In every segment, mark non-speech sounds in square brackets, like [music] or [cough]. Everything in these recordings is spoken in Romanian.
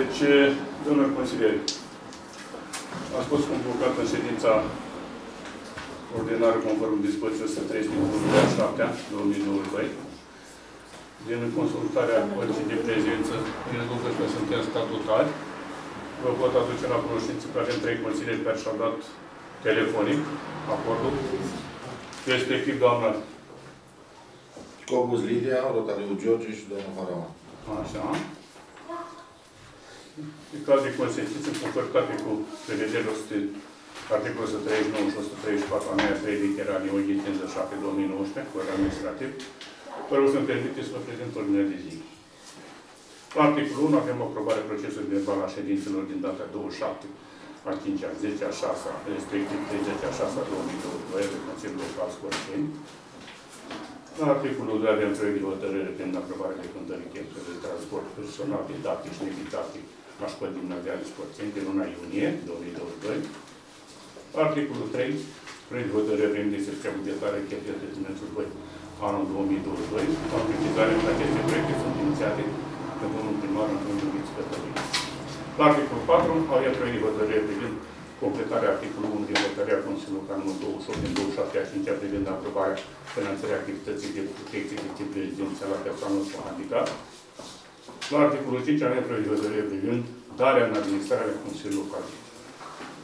Deci, domnule consilier, a fost convocat în ședința ordinară conform dispoziției 130 din 7 2022. Din consultarea Părții de Prezență, rezultă că suntem statutari. Vă pot aduce la cunoștință că avem trei consilieri care și-au dat telefonic acordul. Respectiv, doamna Cobuz Lidia, Rotariu George și domnul Faraon. Așa. În caz de consecință, în conformitate cu prevederile 100, articolul 139 și 134 a mea 3 literale OG 57 2019, cod administrativ, vă rog să-mi permite să vă prezint ordinea de zi. La articolul 1 avem aprobarea procesului verbal a ședințelor din data 27 a 5 a 10 a 6 respectiv 30 a 6 a 2022 de Consiliul Local Scorțeni. La articolul 2 avem proiect de hotărâre prin aprobarea de cântării cheltuielor de transport personal, didactic și nedidactic la școli gimnaziale sporțeni din luna iunie 2022. Articolul 3, proiect de hotărâre prin descripția bugetară cheltuielor de trimestrul 2 anul 2022. Concretizarea în aceste proiecte sunt inițiate de domnul primar Antoniu Viț Cătălin. La articolul 4 avem proiect de hotărâre privind completarea articolului 1 din hotărârea Consiliului Local 28 din 27 a 5 privind aprobarea finanțării activității de protecție de tip rezidențial la persoanelor cu handicap. La articolul 5 avem proiect de hotărâre privind darea în administrarea Consiliului Local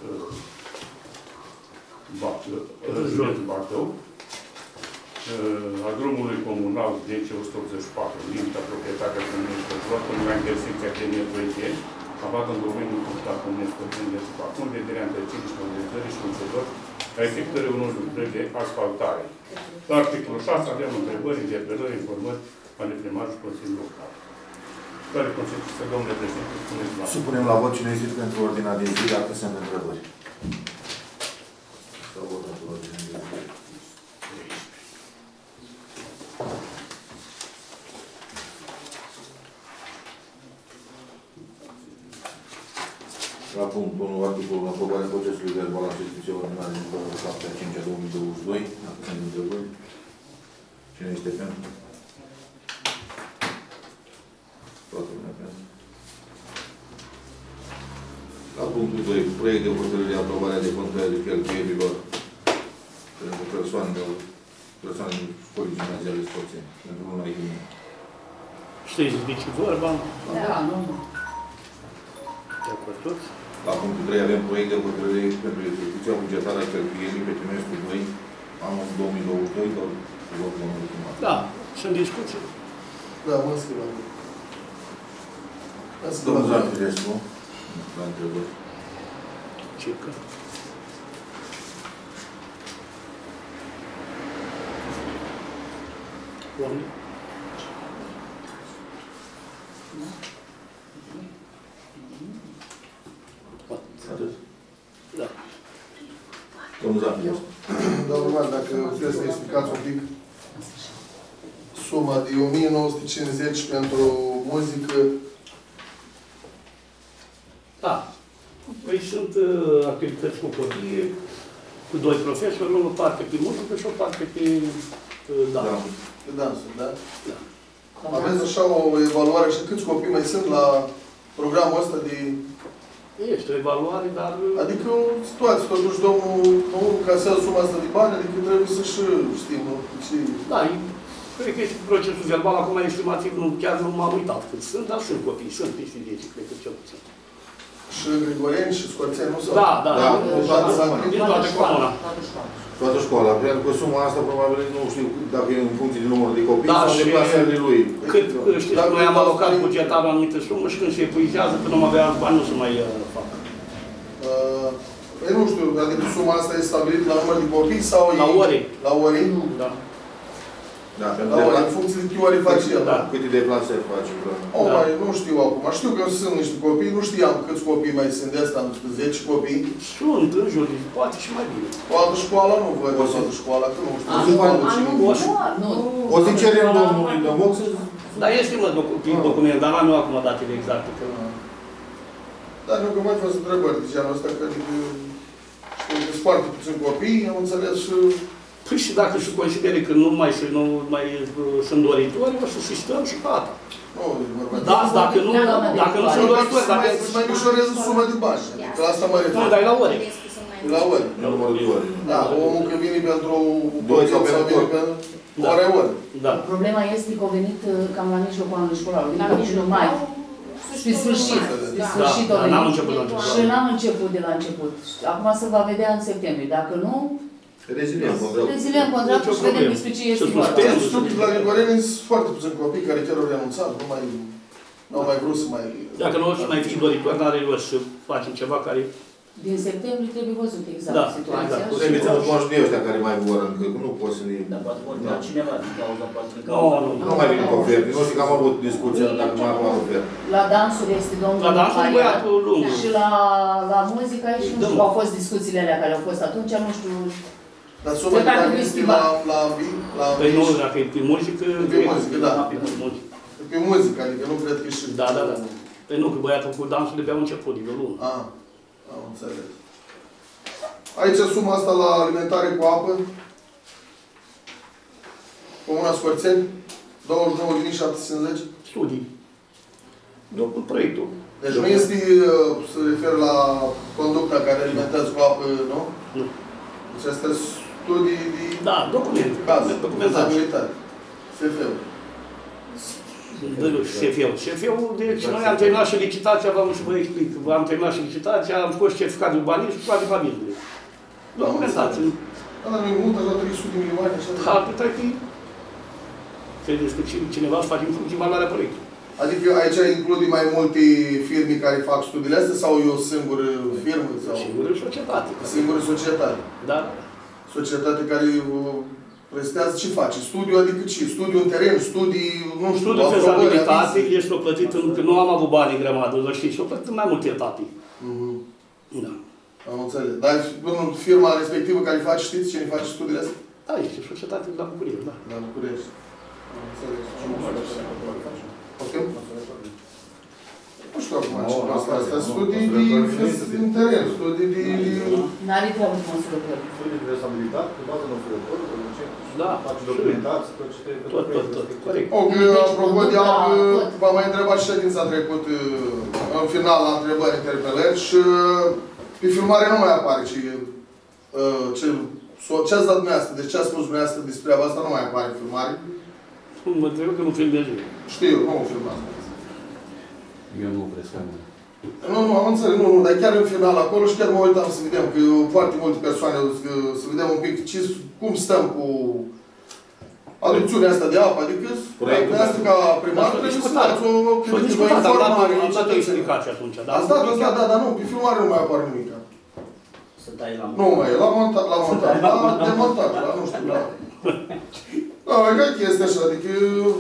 uh, Bacău, uh, județul Bacău, uh, a drumului comunal 10184, limita proprietatea comunei Căzlor, până la intersecția Chemie 2 abat în domeniul comunitar comunesc Cățin de Spacun, vederea între 5 modernizări și lucrător, a efectuării unor lucrări de asfaltare. La articolul 6 avem întrebări, interpelări, informări ale primarului și Consiliul Local. Care consecință, domnule președinte, spuneți la Supunem la vot cine este pentru ordinea de zi, dacă sunt întrebări. Să votăm pentru ordinea de zi. La punctul 1, articolul aprobarea procesului verbal al ședinței ordinare din 27 a 5 a 2022. Dacă sunt întrebări, cine este pentru? Toată lumea pentru. La punctul 2, proiect de hotărâre de aprobare de contare de cheltuielilor pentru persoanele, persoanele școlii gimnaziale sporțene, pentru luna iunie. Știți de ce vorba? Da, nu. De acord toți? La punctul 3 avem proiect de hotărâre pentru execuția bugetară a cheltuielii pe trimestrul 2, anul 2022, doar cu votul domnului primar. Da, sunt discuții. Da, mă înscriu la vot. Mă înscriu la Domnul vot. Zanfirescu, la întrebări. Circa. Oameni? Atât. Da. Domnul Zanfirescu. Domnul Mar, dacă vreți să explicați un pic suma de 1950 pentru muzică, Da. Păi sunt uh, activități cu copii, cu doi profesori, o parte pe muzică și o parte pe uh, Da. dans. de dansuri, da? Da. Aveți așa o evaluare și câți copii mai sunt la programul ăsta de... Este o evaluare, dar... uh, Adică o situație, totuși domnul nu încasează suma asta de bani, adică trebuie să și știm nu, ce... Da, e- cred că este procesul verbal, acum estimativ, nu, chiar nu m-am uitat cât sunt, dar sunt copii, sunt peste 10, cred că cel puțin. Și Grigoreni și Scorțeni, nu? Sau? Da, da, Da, da, nu, toată da, sala. din toată comuna. Toată școala, pentru că suma asta probabil nu știu dacă e în funcție de numărul de copii Da, sau de și- clasele lui. Cât, știți, Dacă noi am nu alocat faci- bugetar o anumită sumă și când se epuizează, că nu mai avea alți bani, nu se mai uh, fac. Uh, Păi nu știu, adică suma asta e stabilită la număr de copii sau La e... ore. La ore? Da. Da, pentru La ore, în depla- funcție de ce ore face el. Da. câte deplasări face. da. O, Da. mai, nu știu acum. Știu că sunt niște copii, nu știam câți copii mai sunt de asta, am spus 10 copii. Sunt în jur, poate și mai bine. O altă școală nu văd, O o să- altă școală, că nu știu. O să Nu fac- știu cine. O să- Nu, nu. O să cerem domnului Dămoc să... Dar este, mă, doc Ah. document, dar n-am eu acum datele exacte. Că... Dar nu că mai fost întrebări de genul ăsta, că adică știu că sunt foarte puțini copii, am înțeles și... Păi și dacă se consideră că nu mai, nu mai uh, sunt doritori, o să sistăm și gata. Nu, mă vorba. Da, dacă nu, dacă nu sunt Vorba doritori, să mai, dacă... să mai mișorez suma de bani. Că la asta mă Nu, refer. dar e la ore. La ori. Nu numărul de ore. Da, omul când vine pentru Doi sau sau pentru vine ori. pentru Da. ore ori. Da. Problema este că au venit uh, cam la mijlocul anului școlar, au venit la mijlocul mai, spre sfârșit, spre Da, sfârșit au dar n-am venit. început la început. Și n-am început de la început. Acum se va vedea în septembrie. Dacă nu, Reziliem contractul. reziliem contractul și Nicio vedem problemă. despre ce Să este vorba. suspend. Sunt la Grigoreni sunt foarte puțini copii care chiar au renunțat, nu mai, nu au mai vrut să mai... Dacă nu o să mai fi doritori, n-are rost să facem ceva care... Din septembrie trebuie văzut exact Da, situația. exact. și- Trebuie să cunoști de ăștia care mai vor, încă că nu poți să ne... Dar poate vor da. cineva din cauza, poate din Nu, cauza. nu. Nu mai vine cu oferte. Nu știu că am avut discuția dacă mai apar oferte. La dansuri este domnul La dansuri Marian. băiatul lung. Și la, la muzică aici nu știu, Domnul. au fost discuțiile alea care au fost atunci, nu știu. Dar suma de Trebuie bani să este schimba. la, la, la, Păi nu, la, dacă e pe muzică... Pe muzică, da. Pe muzică. pe muzică, adică nu cred că și... Da, da, da. Păi nu, că băiatul cu dansul de pe început, de pe o lună. A, am înțeles. Aici suma asta la alimentare cu apă. Comuna Scorțeni, 29.750. Studii. Eu cu proiectul. Deci nu este, uh, se refer la conducta care alimentează cu apă, nu? Nu. Deci astea sunt studii de Da, document. caz, Documentație. fezabilitate. SF-ul. Șefeu. Șefeu, deci noi am terminat și licitația, v-am să vă explic. Am terminat și licitația, am scos certificat de urbanism și toate familiile. Documentație. Da, dar noi mult, la 300 de milioane, așa. de- Atât ai fi. Credeți că cine- cineva să face în funcție valoarea proiectului. Adică aici include mai multe firme care fac studiile astea sau e o singură firmă sau Singură societate. singură societate? Da. Societate care uh, prestează ce face? Studiu adică ce? Studiu în teren, studii, nu știu, Studiul aprobări, fezabilitate avize? este o plătit, în, că nu am avut bani în grămadă, dar știți, o plătit în mai multe etape. Mhm, Da. Am înțeles. Dar domnul, firma respectivă care face, știți cine face studiile astea? Da, este societate de la Bucurie, da. La București. Am înțeles. Ok? Nu știu acum ce asta, asta studii de, din teren, studii de... N-are treabă cu măsurători. Studii de resabilitate, pe bază măsurătorilor, de ce? Da. Face documentație, tot ce trebuie. Tot, tot, tot, corect. O, că, apropo de Da, apă, tot. v-am mai întrebat și ședința trecut, uh, în final, la întrebări interpelări și uh, pe filmare nu mai apare ce, uh, ce, so- ce ați dat dumneavoastră, deci ce a spus dumneavoastră despre treaba asta nu mai apare în filmare. Mă întreb că nu filmez eu. Știu, nu filmați. Eu nu opresc camera. Nu, nu, am înțeles, nu, nu, dar chiar în final acolo și chiar mă uitam să vedem, că foarte multe persoane, să, să vedem un pic ce, cum stăm cu aducțiunea asta de apă, adică Proiectul asta ca primar Dar s-a trebuie să discutat. dați o, S-a o discutat, am dat, informare. am dat o cetățenilor. explicație atunci. Dar Ați dat, ați dat, da, dar nu, pe filmare nu mai apare nimic. Să tai la Nu mai e, la montat, la montat, la demontat, la nu știu, la... [laughs] Da, e ca chestia așa, adică...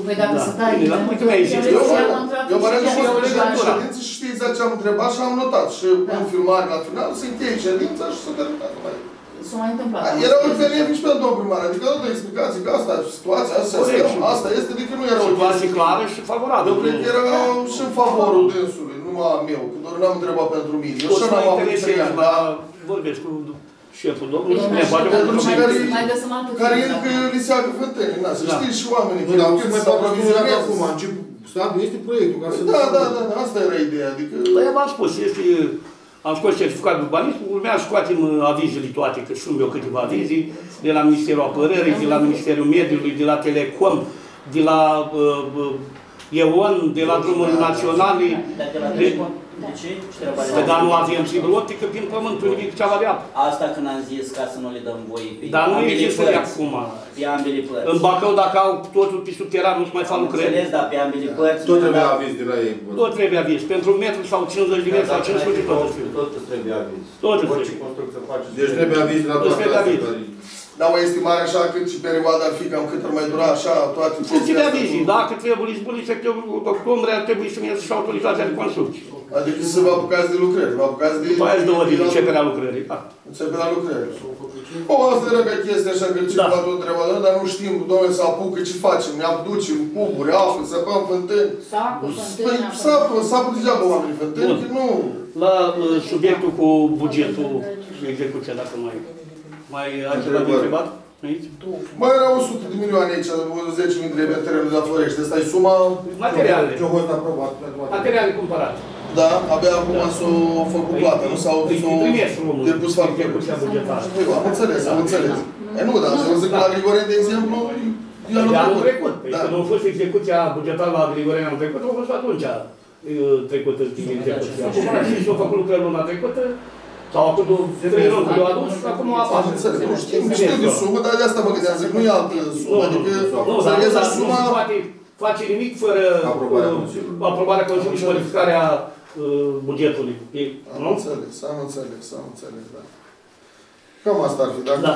Păi dacă Da. se taie... Bine, dar uite, mi-ai zis, eu Eu, vreau mă- contractul eu mă și rog ce să are vă la legătură. ședință și știi exact ce am întrebat și am notat. Și Da. în filmare la final se încheie ședința și se termină. S-a mai întâmplat. Era un benefic și pentru domnul primar, adică dată explicații că asta, situația, asta, Corect. sistemul, asta este, adică nu era o Situație chestie. clară și favorabilă. Eu cred că era și în favorul dânsului, numai a meu, că doar n-am întrebat pentru mine. Eu Tot și să mă n-am avut interesez, experiență, dar dar vorbesc cu șeful domnului și Domnul ne face șef, pentru pentru ce. care- Mai găsim altă care firmă, încă dacă- li se agă fântânii, na, să Da. știți și oamenii, Nu, că dar cât mai se fac acum, aprovizionează. încep, statul este proiectul, ca să... Da, da, da, da, asta era ideea, adică... Păi v-am spus, este, am scos certificat de urbanism, urmează scoatem uh, avizele toate, că sunt eu câteva avize, de la Ministerul Apărării, de la Ministerul Mediului, de la Telecom, de la uh, uh, EON, de la drumuri naționale, Dar de la De- telefon, de ce? Și treaba de Că dar nu avem fibră optică prin pământul nimic ceava de apă. Asta când am zis ca să nu le dăm voie pe Dar nu ambele există de părți. acum. Pe ambele părți. În Bacău, dacă au totul pe subteran, nu-și mai fac Am lucrări. înțeles, dar pe ambele părți. Tot nu trebuie da- aviz de la ei. bă. Tot trebuie aviz. Pentru un metru sau 50 de metri sau 500 tot îți trebuie. Tot îți trebuie aviz. Tot îți Orice trebuie. construcție faci. Deci trebuie aviz de la Deci toate trebuie astea aviz. Care- Dar o estimare așa cât și perioada ar fi, cam cât ar mai dura așa toate Funcție de chestiile astea? avizii. Dacă trebuie izbulit septembrie, octombrie, ar trebui să-mi iasă și autorizația de construcție. Adică să vă apucați de lucrări, vă apucați de... După aia îți două din începerea lucrării. Da. Începerea lucrării. O, asta era ca chestia așa, că ce Da. da. tot treaba, dar nu știm, doamne, să apucă, ce facem? Ne aducem cuburi, apă, săpăm fântâni. Sacul, Păi fântâna, sapă, sapă degeaba oamenii fântâni, Bun. că nu... La uh, subiectul cu bugetul, execuția, dacă mai... Mai ai ceva de Întrebări. întrebat? Aici? Mai erau 100 de milioane aici, 10.000 trebuie terenul de la Florești. Asta e suma, Materiale. Ce a fost aprobat pentru materiale? Materiale cumpărate. da, abia acum s-a făcut plata, nu s-au Păi, s-au trimestrul omul. depus factură. Execuția bugetară. Păi, am înțeles, am înțeles. E nu, dar să zic la Grigore, de exemplu, e De anul trecut. Păi Da. când a fost execuția bugetară la Grigore anul trecut, a fost atunci uh, trecută timp execuția. Acum și s-au făcut lucrări luna trecută, sau acum trei luni le-au adus, acum Am apare. înțeles, nu știu, știu de sumă, dar de asta mă gândeam, zic, nu e altă Nu, sumă, nu, adică nu, să dar nu, găsești dar nu suma, se poate face nimic fără Aprobarea uh, Consiliului. aprobarea Consiliului și modificarea uh, bugetului. E, am nu? înțeles, am înțeles, am înțeles, da. Cam asta ar fi, dacă... Da.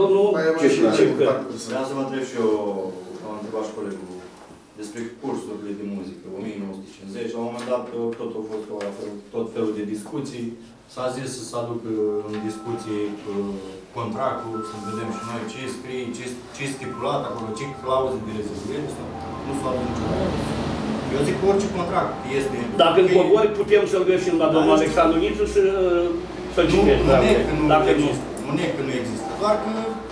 Domnul, Mai avem Ce și și- ce ce- parcurs. Vreau să mă întreb și eu, am întrebat și colegul, despre cursurile de muzică, 1950. La un moment dat tot a fost o, tot felul de discuții. S-a zis să se aducă în discuție uh, contractul, să vedem și noi ce scrie, ce, ce e stipulat acolo, ce clauze de rezervare sau nu s-a adus niciodată. Eu zic că orice contract este... dacă în cobori putem să-l găsim la domnul Alexandru Nițu să, să Nu, citești. nu neg că nu Dacă nu. există. Nu neg că nu există. Doar că dacă Nu, dar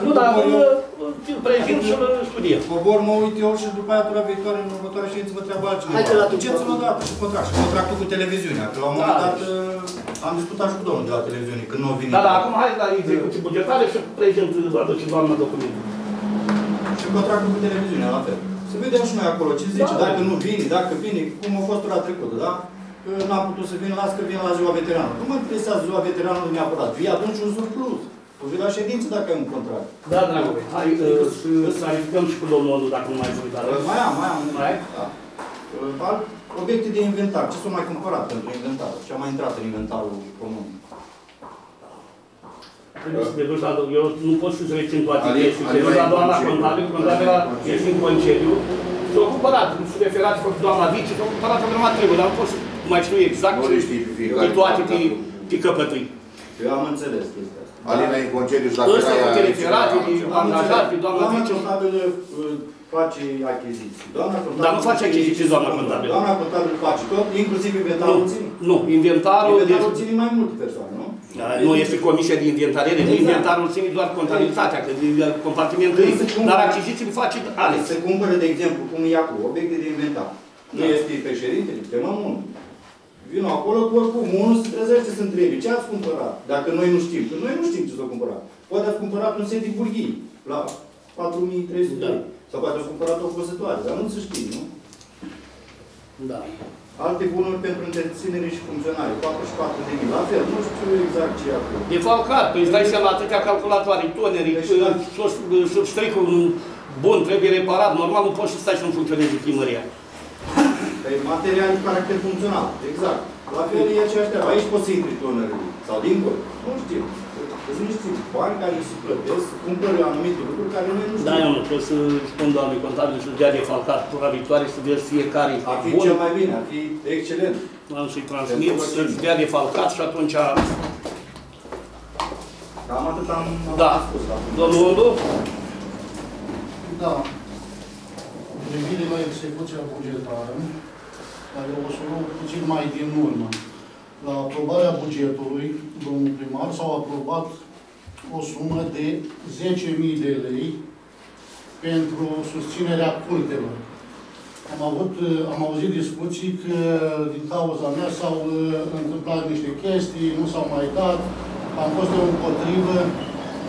cobor eu- îl îl prezint și îl studiem. Cobor, mă uit eu și după aia tura viitoare, în următoarea ședință, mă treabă altcineva. Hai că la tu- Duceți-l odată și contract. Și contractul cu televiziunea. Că la un moment Da, dat deci. uh, am discutat și cu domnul de la televiziune, când nu a venit. Da, dar acum hai la execuții bugetare și prezint, vă aduce doamna documentul. Și contractul cu televiziunea, la fel. Să vedem și noi acolo ce zice, Da. dacă nu vine, dacă vine, cum a fost tura trecută, da? Că n-am putut să vin, las că vin la ziua veteranului. Nu mă interesează ziua veteranului neapărat. Vii atunci un surplus. O vii la ședință dacă ai un contract. Da, dragule, hai uh, să clarificăm și cu domnul Ondu, dacă nu mai zic, dar... Mai am, mai am. Mai ai? Da. Uh, Alt, obiecte de inventar. Ce s-a mai cumpărat pentru inventar? Ce a mai intrat în inventarul comun? Trebuie să te duci la... Eu nu pot să rețin toate Ali- chestiile. Ali Te duci la mai doamna în concediu. contabil, contabila este în concediu. S-au cumpărat, nu știu, referați cu doamna Vici, s-au cumpărat o grămadă trebuie, dar nu pot să mai știu exact Nu le știi pe fiecare. pe toate pe, pe căpătâi. Eu am înțeles chestia asta. Alina e în concediu și dacă Ăsta era cu ea teleferate, aici, de angajat pe doamna Doamna Vici. contabilă uh, face achiziții. Doamna contabilă Dar nu face achiziții, doamna contabilă. Doamna contabilă face tot, inclusiv inventarul ține. Nu, inventarul... Inventarul este- ține mai multe persoane, nu? Da, Nu este comisia de inventariere, nu Exact. inventarul ține doar contabilitatea, că e compartimentul Nu ei. se cumpără. Dar achiziții îl face Alex. Se cumpără, de exemplu, cum e acum, obiecte de inventar. Nu Da. este președintele, chemăm unul. Vină acolo cu oricum, unul se trezește să întrebe ce ați cumpărat, dacă noi nu știm, că noi nu știm ce s-a cumpărat. Poate ați cumpărat un set de burghii la 4300 Da. lei. Sau poate ați cumpărat o cosătoare, dar nu se știe, nu? Da. Alte bunuri pentru întreținere și funcționare, 44 de mii. La fel, nu știu exact ce e acolo. De falcat, păi îți dai seama atâtea calculatoare, toneri, Deci, da. sus stricul bun, trebuie reparat, normal nu poți să stai să nu funcționeze primăria. Pe materiale cu caracter funcțional, exact. La fel e aceeași treabă. Aici poți să intri tonerii sau dincolo. Nu știu. Sunt niște bani care se plătesc, cumpără anumite lucruri care noi nu știm. Da, eu nu, trebuie să spun doamnei contabil să dea de falcat tura viitoare, să vezi fiecare Ar fi bun, cel mai bine, ar fi excelent. am să-i transmit, să-ți dea de falcat și atunci, Cam atât am, am Da. spus. la punct. domnul Ondu, Da. Privire la execuția bugetară, care o să luăm puțin mai din urmă. La aprobarea bugetului, domnul primar, s-au aprobat o sumă de 10.000 de lei pentru susținerea cultelor. Am, avut, am auzit discuții că din cauza mea s-au uh, întâmplat niște chestii, nu s-au mai dat, am fost eu împotrivă,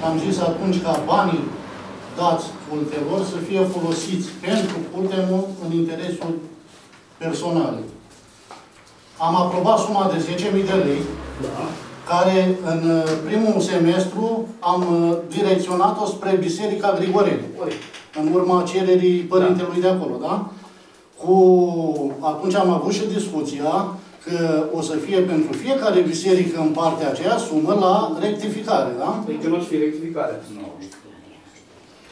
am zis atunci ca banii dați cultelor să fie folosiți pentru culte, nu în interesul personal. Am aprobat suma de 10.000 de lei, da, care în uh, primul semestru am uh, direcționat-o spre Biserica Grigoreni corect. în urma cererii părintelui de acolo, da? Cu, atunci am avut și discuția că o să fie pentru fiecare biserică în partea aceea sumă la rectificare, da? Păi că nu fi rectificare.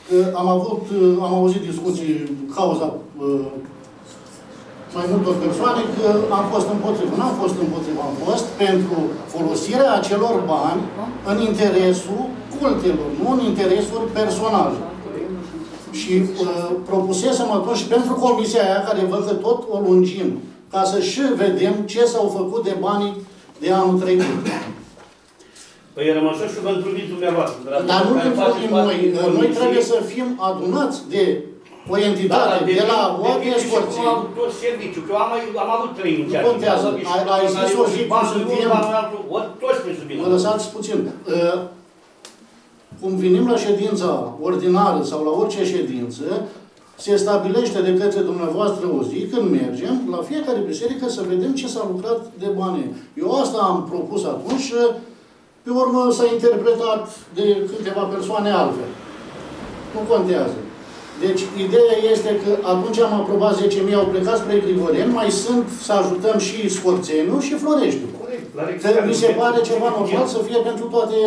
Că Am avut, am auzit discuții cauza uh, mai multor persoane că am fost împotrivă. Nu am fost împotrivă, am fost pentru folosirea acelor bani în interesul cultelor, nu în interesul personal. Și uh, propusesem atunci pentru comisia aia, care văd că tot o lungim, ca să și vedem ce s-au făcut de banii de anul trecut. Păi rămăsă și vă întâlniți dumneavoastră. de la Dar nu care ne faceți vorbim parte noi. din Noi comisii. trebuie să fim adunați de o entitate, dar de la o altă depinde și cum escorție. am tot serviciu, că eu am, am avut trei Nu inițiative. contează. Am avut și Ai- ai zis banul o zi și cum banul suntem. unul, banul altul, ori toți trebuie să vină. Mă lăsați puțin. Uh, Cum venim la ședința ordinară sau la orice ședință, se stabilește de către dumneavoastră o zi, când mergem, la fiecare biserică să vedem ce s-a lucrat de bani. Eu asta am propus atunci și pe urmă s-a interpretat de câteva persoane altfel. Nu contează. Deci, ideea este că atunci am aprobat 10.000, au plecat spre Grigoreni, mai sunt să ajutăm și Scorțeniu și Floreștiul. Corect, la Că rectificare. mi se pare ceva normal să fie pentru toate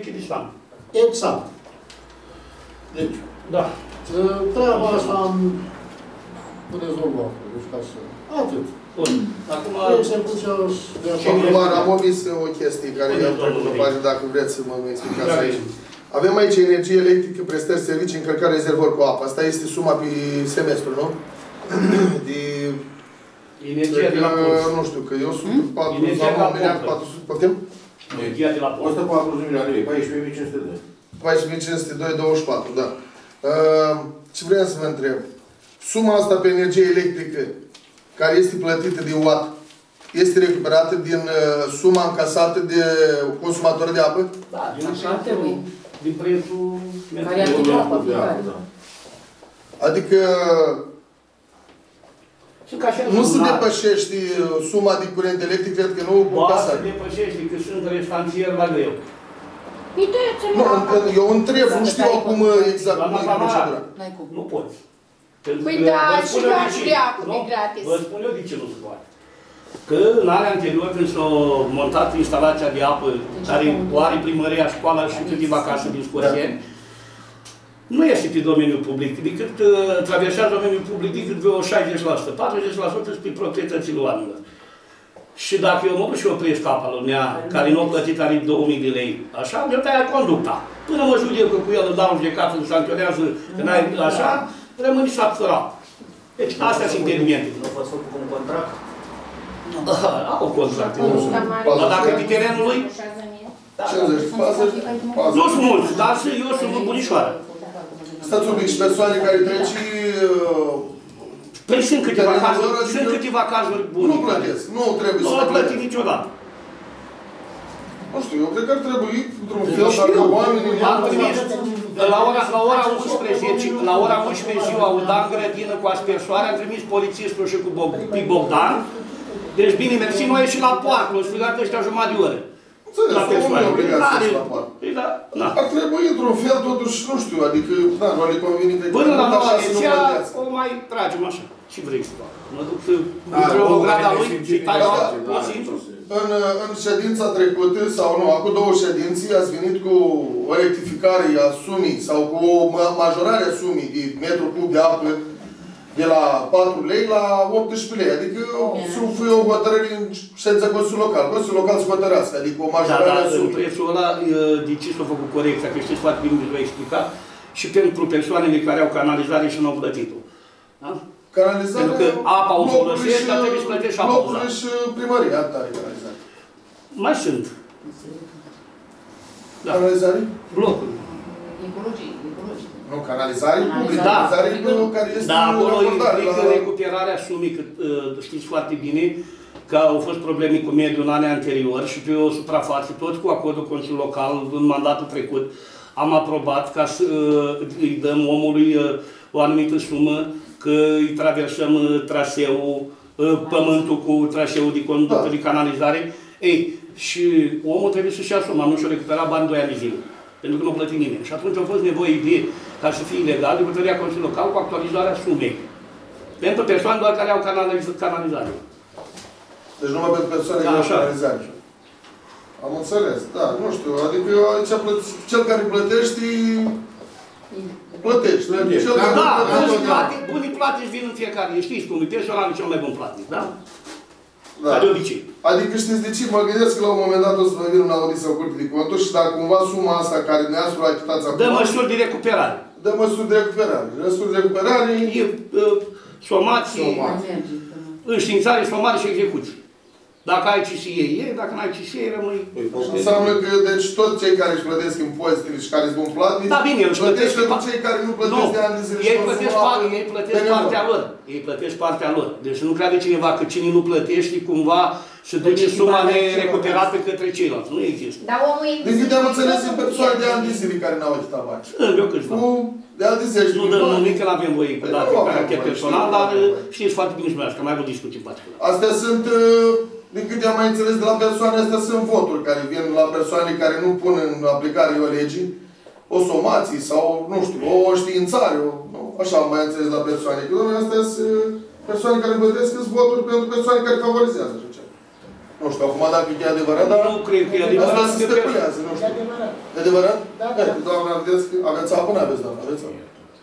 Echidistant. exact. Deci, Da. ă, treaba asta am rezolvat. Deci, ca să... Atât. Bun. Acum, Execuția de Ce acum. Acum am omis o chestie care Unde, i-am trecut pe domnule? pagină, dacă vreți să mă explicați Da. aici. Avem aici energie electrică, prestări servicii, încărcare rezervor cu apă. Asta este suma pe semestru, nu? [clears throat] De, energia de la cred că, post. nu știu, că eu sunt Hmm? 4, Energia sau ca 1 miliard pompă. 400, poftim? Energia de la post. 140 milioane de lei, 14.500 de lei. 14502 24, da. Uh, ce vreau să vă întreb? Suma asta pe energie electrică, care este plătită de watt, este recuperată din uh, suma încasată de consumatori de apă? Da, din Așa prețul, trebuie. Din prețul... Care ar fi De apa apă, de apă, fiecare. da. Adică Sunt ca și în nu se lunar. depășește uh, suma de curent electric, cred că nu cu Ba, se casare. depășește, că sunt restanțier la greu. Nu, în- eu întreb, nu știu acum exact cum Doamna e Tamara. procedura. N-ai cum. Nu poți. Pentru Păi că da, vă și spun eu eu de aș ce. vrea cu Nu? de gratis. Vă spun eu de ce nu se poate. Că în anii anterior, când s-a montat instalația de apă, care o are primăria, școala și câteva case din Scorseni, nu este pe domeniul public, decât uh, traversează domeniul public decât vreo 60%. 40% sunt pe proprietățile oamenilor. Și dacă eu mă duc și opresc apa lui mea, care nu a plătit are 2000 de lei, așa, mi-o taia conducta. Până mă judecă cu el, îl dau în judecată, îl sancționează, că n-ai așa, rămâni sapsurat. Deci astea sunt impedimente. Nu a fost făcut un contract? Au contract. Dar dacă pe terenul lui, 50, 40, 40. nu sunt mulți, dar sunt- eu sunt bunișoară. Stați un pic, și persoane care trec și uh, Păi sunt câteva Terenul cazuri, lor, adică sunt câteva cazuri bune. nu plătesc, nu trebuie Nu să au plătit plătesc. niciodată. Nu știu, eu cred că ar trebui, într-un Eu fel, știu, dacă oamenii... am trimis. La ora, la ora 11, la ora 11 ziua, o dan grădină cu aspersoare, am trimis polițistul și cu Bog, pe Bogdan. Deci bine, mersi, noi ieșim la poartă, o strigat ăștia jumătate de oră. Înțeles, La omul e persoane. obligat să N-are- ieși la poartă. Păi da, na. Ar trebui, într-un fel, totuși, nu știu, adică, da, nu le convine că Până la tot noua așa să nu rețea, plătească. o mai tragem așa. Și vrei să fac. Mă duc să A, intră o omul grada care lui nesimțit și tai da, la da, poți să intru. În, în ședința trecută, sau nu, acum două ședinții, ați venit cu o rectificare a sumii sau cu o ma- majorare a sumii de metru cub de apă de la 4 lei la 18 lei. Adică să fie o hotărâre în ședința Consiliului Local. Consiliul Local să hotărească, adică o Da, majorare da, a în sumii. prețul ăla, e, de ce s-a făcut corecția, că știți foarte bine, vă explica, și pentru persoanele care au canalizare și nu au plătit-o. Da? Canalizarea, Pentru că apa o blocuri folosești, și- dar trebuie să plătești apa Blocuri uzată. și primăria, atâta e canalizare. Mai sunt Da. Canalizare? blocuri. Ecologie, ecologie. Nu, canalizare publică. Da. Canalizare care este Dar acolo raportare implică la- recuperarea sumii, că uh, știți foarte bine că au fost probleme cu mediul în anii anterior și pe o suprafață, tot cu acordul Consiliului Local în mandatul trecut, am aprobat ca să uh, îi dăm omului uh, o anumită sumă că îi traversăm uh, traseul, uh, pământul cu traseul de conductă Da. de canalizare. Ei, și omul trebuie să-și asuma, nu și-o recupera bani doi ani de zile. Pentru că nu a plătit nimeni. Și atunci a fost nevoie de, ca să fie legal, de hotărârea Consiliului Local cu actualizarea sumei. Pentru persoane doar care au canaliz- canalizare. Deci numai pentru persoane Da, care au așa. canalizare. Am înțeles, da, nu știu, adică aici plăt- cel care plătește, plătește. Plătește. Cel Da, care Da, nu da, bunii plătește, da. platici, bunii platici vin în fiecare, știți cum, e personalul cel mai bun platic, da? da. Ca de obicei. Adică știți de ce? Mă gândesc că la un moment dat o să vă vin un audit sau curte de conturi și dacă cumva suma asta care ne-ați luat achitați acum, Dă măsuri de recuperare. Dă măsuri de recuperare. Măsuri de recuperare, E uh, somații, Somații. Mai merge. înștiințare, somare și execuție. Dacă ai ce să iei, iei, dacă n-ai ce să iei, rămâi. Păi, ok. Înseamnă că, deci, toți cei care își plătesc impozitele și care sunt bun platnici, Da, bine, își plătesc plătesc pentru pa- cei care nu plătesc Nu, de ani de zile și ei consumă plătesc, apă par, ei plătesc pe nemor. partea lor. Ei plătesc partea lor. Deci nu crede cineva că cine nu plătește cumva se duce Deci suma banii nerecuperată către ceilalți. Nu există. Dar omul e... Din câte am înțeles, sunt persoane de ani de zile care n-au achitat bani. Sunt eu câțiva. Cu de ani de zeci de Nu dăm bani. nimic, că nu avem voie cu Păi date nu cu avem caracter voie, personal, știu, dar nu avem voie. știți foarte bine și că am mai avut discuții în particular. Astea sunt, uh, din câte am mai înțeles de la persoane, astea sunt voturi care vin la persoane care nu pun în aplicare o lege, o somații sau, nu știu, o științare, o, nu, așa am mai înțeles la persoane. Că, doamne, astea sunt uh, persoane care plătesc sunt voturi pentru persoane care favorizează așa ceva. Nu știu, acum dacă e adevărat, dar Nu cred că e adevărat. asta se că- speculează, nu E știu. adevărat. E adevărat? Da, E, da. că doamna, vedeți că aveți apă, nu aveți, doamna, aveți apă.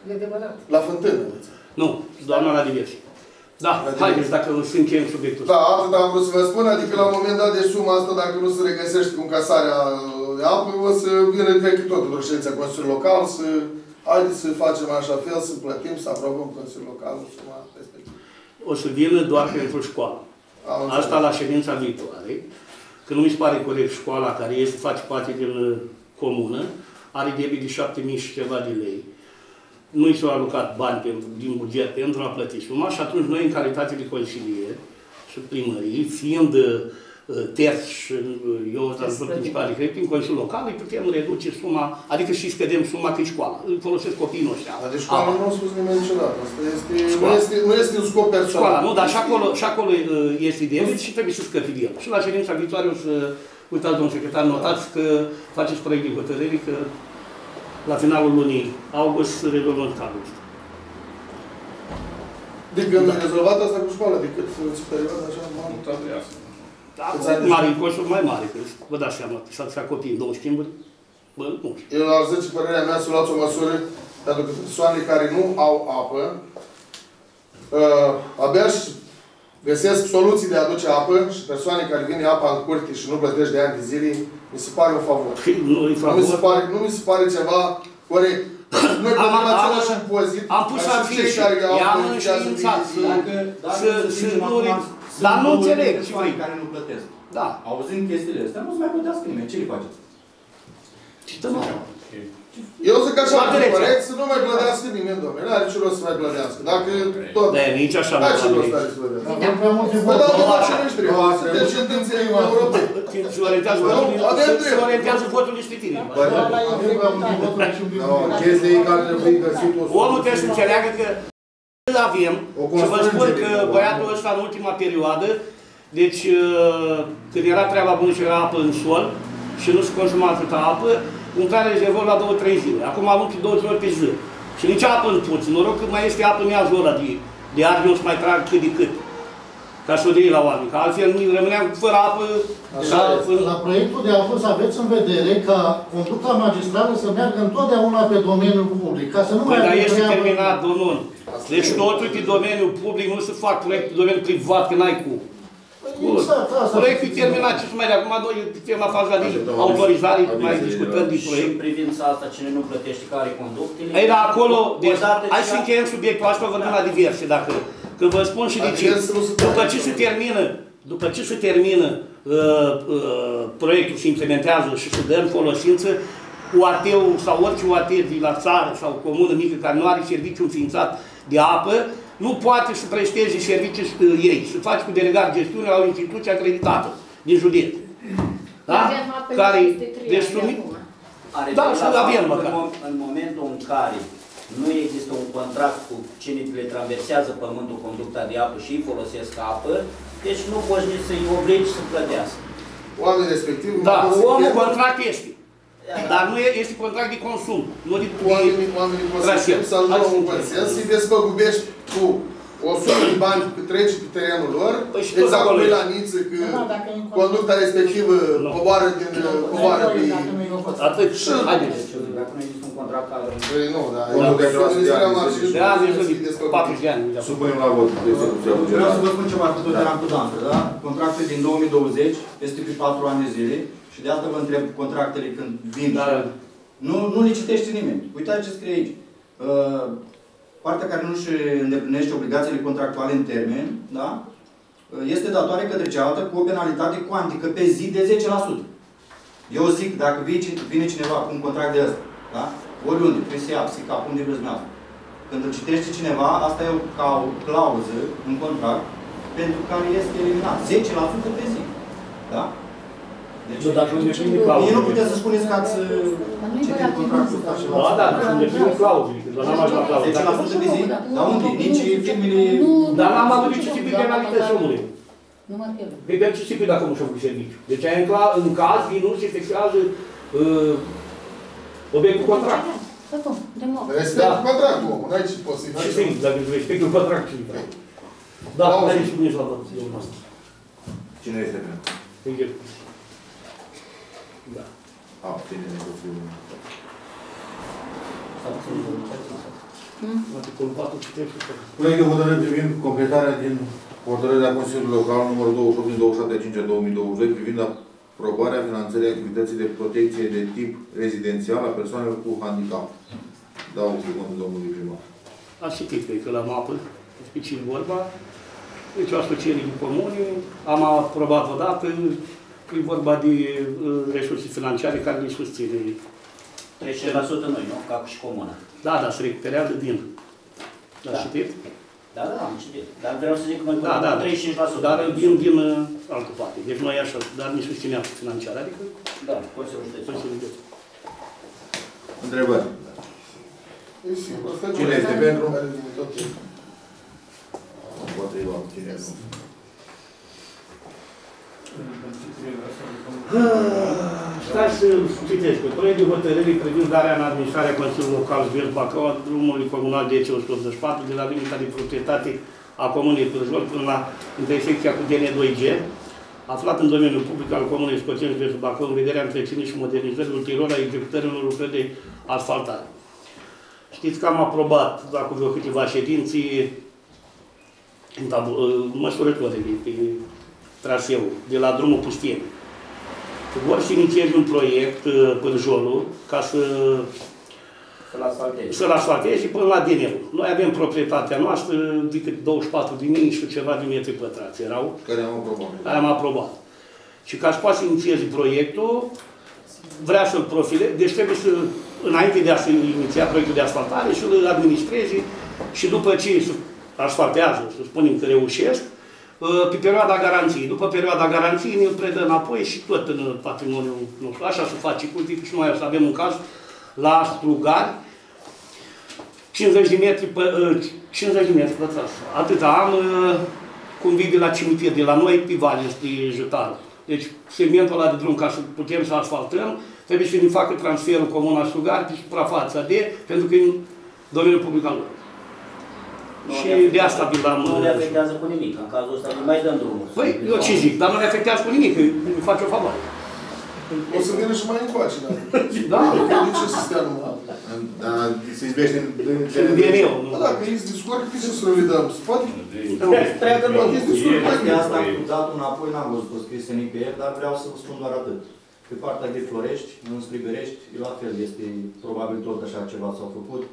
E adevărat. La fântână aveți. Nu, doamna la diverse. Da, La haideți dacă să încheiem subiectul Da, atât am vrut să vă spun, adică la un moment dat de suma asta, dacă nu se regăsește cu încasarea de apă, o să vină cred că tot într-o ședință Consiliul Local, să haideți să facem așa fel, să plătim, să aprobăm Consiliul Local suma respectivă. O să vină doar pentru școală. Am Asta înțeles. la ședința viitoare, că nu mi se pare corect școala care este, face parte din uh, comună, are debit de 7000 și ceva de lei. Nu i s-au alocat bani pe, din buget pentru a plăti suma și atunci noi, în calitate de consilier și primării, fiind uh, terți și uh, eu dar sunt principal, cred, prin Consiliul Local, îi putem reduce suma, adică și scădem suma că e școală. Îl folosesc copiii noștri. Dar de școală Apa. nu a spus nimeni niciodată. Asta este, nu Școala. este, nu este un scop personal. Școala, nu, dar și acolo, și acolo uh, este debit și trebuie să scapi de el. Și la ședința viitoare o să, uitați, domnul secretar, notați că faceți proiect de hotărâri că la finalul lunii august să rezolvăm cadrul ăsta. De când am rezolvat asta cu școala, decât să perioada așa, m-am Da, Câți ani? mare, costuri mai mare, că vă dați seama, să să copii în două schimburi, bă, nu știu. Eu ar zice părerea mea să luați o măsură pentru că persoanele care nu au apă, uh, abia și găsesc soluții de a aduce apă și persoane care vin apa în curte și nu plătești de ani de zile, mi se pare un favor. Și nu îi Nu mi se favor. pare, nu mi se pare ceva corect. Noi Am- plătim am- același impozit. Am pus ca și cei afișe, care au i-am beneficiază din- înștiințat să, Dacă, dacă să, să, să zicem nu, acum, re- sunt dar nu două înțeleg ce persoane vrei. care nu plătesc. Da, Auzind chestiile astea, nu o să mai plătească nimeni. Ce le faceți? ce stăm acum? Eu zic așa, Toată ar fi legea. corect să nu mai plătească nimeni, domnule. Nu are ce rost să mai plătească. Dacă tot... Da, nici așa nu N-are ce rost am are să plătească. Avem prea multe Păi da, voturi. nu așa nu știu. Sunteți cetățenii europeni. Se orientează Nu, votul, avem se- se drept. orientează votul despre tine. Avem prea multe voturi și un pic No, chestia e că ar trebui găsit o Omul trebuie să înțeleagă că îl avem O și vă spun constrângere, că cumva. băiatul ăsta în ultima perioadă, deci uh, când era treaba bună și era apă în sol și nu se consuma atâta apă, umpea rezervor la 2-3 zile. Acum am umplut 2 ori pe zi. Și nici apă în puț. Noroc că mai este apă în iazul ăla de, de arde, nu se mai trag cât de cât. Ca să o dei la oameni. Că altfel rămâneam fără apă. Așa, la proiectul de apă să aveți în vedere ca conducta magistrală să meargă întotdeauna pe domeniul public, ca să nu Păi, mai dar avem este treabă- terminat, domnul. Deci totul pe domeniul public, nu se fac proiecte pe domeniul privat, că n-ai cum. Păi Exact, asta. Proiectul e terminat, ce să mai de acum noi suntem la faza de autorizare, mai discutăm de Și în proiect. privința asta, cine nu plătește care conductele... Ei, dar acolo, deci, odată hai ce- să încheiem subiectul asta, vorbim la diverse, dacă, când vă spun și de ce. Adică să nu se După taie. ce se termină, după ce se termină uh, uh, proiectul, se implementează și se dă în folosință, UAT-ul sau orice UAT de la țară sau comună mică care nu are serviciu înființat de apă, nu poate să presteze servicii uh, ei. Se face cu delegat gestiune la o instituție acreditată din județ. Da? Avem apele Care, peste trei deci, ani sumi- acum. Are Da, drept să la avem faptul măcar. în, mom- în momentul în care nu există un contract cu cine le traversează pământul conducta de apă și îi folosesc apă, deci nu poți nici să-i obligi să plătească. Oamenii respectivi... Da, mă găsesc omul chiar- contract este. Dar nu e- este contract de consum, nu de Oamenii, oamenii Traseu. consecvenți să-l Hai luau să în încheiem. consens, să-i despăgubești cu o sumă de bani cât trece pe terenul lor, Păi și tot exact acolo cum e e. la Niță, că Da, dacă e în conducta respectivă Nu. coboară din coboară pe... Dacă nu e o făță. Atât. Și- Haideți. Deci, dacă nu există un contract cadru, Păi nu, da. Conducta e- de la e- Sudian, e- zice. De ani, să-i de despăgubești. 40 de ani. de acum. Supunem la vot instituția Vreau să bugetară. vă spun ceva, că tot eram cu danță, da? Contractul din 2020 este pe 4 ani de zile și de asta vă întreb contractele când vin. Da. și- Nu, nu le citește nimeni. Uitați ce scrie aici. Uh, partea care nu își îndeplinește obligațiile contractuale în termen, da? este datoare către cealaltă cu o penalitate cuantică pe zi de 10%. Eu zic, dacă vine, vine cineva cu un contract de ăsta, da? oriunde, PSA, SICAP, unde vreți dumneavoastră, când îl citește cineva, asta e o, ca o clauză în contract pentru care este eliminat 10% pe zi. Da? Deci, Nu, dacă nu îndeplinim mie nu clauzele. puteți să spuneți că ați Dar nu-i citit băgat contractul în ăsta și muzică. Da, l-ați da, nu îndeplinim clauzele, că doar n-am ajuns la clauză. 10% pe zi? Dar unde? Nici firmele... Dar n-am avut nici tip de penalități, omule. Nu mă pierd. Pe pe ce tipul dacă nu și-a făcut serviciu. Deci aia în, cla- în caz vin nu se efectuează uh, obiectul contract. Da, cum? De nou. Respect Da. contractul, omul, n-ai ce poți să-i Și faci. să dacă îți respectul contract și vrei. Da, Auzi. care și spuneți la domnul ăsta. Cine este pentru? Pentru- Da. A, cine este pentru? Articolul 4 citești și tot. Proiect de hotărâre privind completarea din hotărârea Consiliului Local numărul 28 din 27 2020 privind aprobarea finanțării activității de protecție de tip rezidențial a persoanelor cu handicap. Dau cuvântul domnului primar. Ați citit, cred că la mapă, despre ce e vorba. Deci o asociere din comune, am aprobat odată, e vorba de uh, resurse financiare care le susține. 30% noi, nu? Ca și comuna. Da, dar se recuperează din. Da. L-ați citit? Da, da, am citit. Dar vreau să zic că noi Da, da, cu 35%. dar din, din uh, altă parte. Deci noi așa, dar ne susțineam financiar, adică Da, Consiliul Județean. Consiliul Județ. Întrebări. E simplu, asta e Cine bun. este pentru? Are din tot timpul. Împotriva. Cine nu? Stai să citesc. Proiect de hotărâre privind darea în administrarea Consiliului Local Zvier Bacău a drumului comunal de 184 de la limita de proprietate a Comunei Pârjol până la intersecția cu DN2G, aflat în domeniul public al Comunei Scoțeni Zvier Bacău, în vederea întreținerii și modernizării ulterior a executărilor lucrări de asfaltare. Știți că am aprobat, acum vreo câteva ședinții, în tabu- măsurătorile pe traseu, de la drumul Pustieni vor să inițieze un proiect uh, Pârjolul ca să, Să-l asfaltezi. să-l asfalteze până la Dineu. Noi avem proprietatea noastră de cât 24 de mii și ceva de metri pătrați erau, Care am aprobat. care am aprobat. Și ca să poată să inițieze proiectul, vrea să-l profile, deci trebuie să, înainte de a se iniția proiectul de asfaltare, și îl administreze și după ce se asfaltează, să spunem că reușesc, uh, pe perioada garanției. După perioada garanției ne-l predă înapoi și tot în patrimoniul nostru. Așa se face. Uite, și noi o să avem un caz la Strugari, 50 de metri, pe, uh, 50 de metri pătrați. Atât am uh, cum vii de la cimitir, de la noi, pe vale, spre Jutarul. Deci, segmentul ăla de drum, ca să putem să asfaltăm, trebuie să ne facă transferul comuna Strugari pe suprafața de, pentru că e în domeniul public al lor. Nu Și ne de asta vi l-am... Nu ne afectează cu nimic. În cazul ăsta ne mai dăm drumul. Păi, eu ce zic, dar nu ne afectează cu nimic, că îmi face o favoare. O să vină și mai încoace, da. [laughs] Da, De ce să stea numai? Dar se izbește în... când vin eu. Bă, dacă ești discord, de ce să le dăm? Se poate? Treacă Dacă drumul. ești discord, De asta cu datul înapoi n-am văzut-o scrisă nicăieri, dar vreau să vă spun doar atât. Pe partea de Florești, înspre Berești, la fel este, probabil tot așa ceva s-au făcut.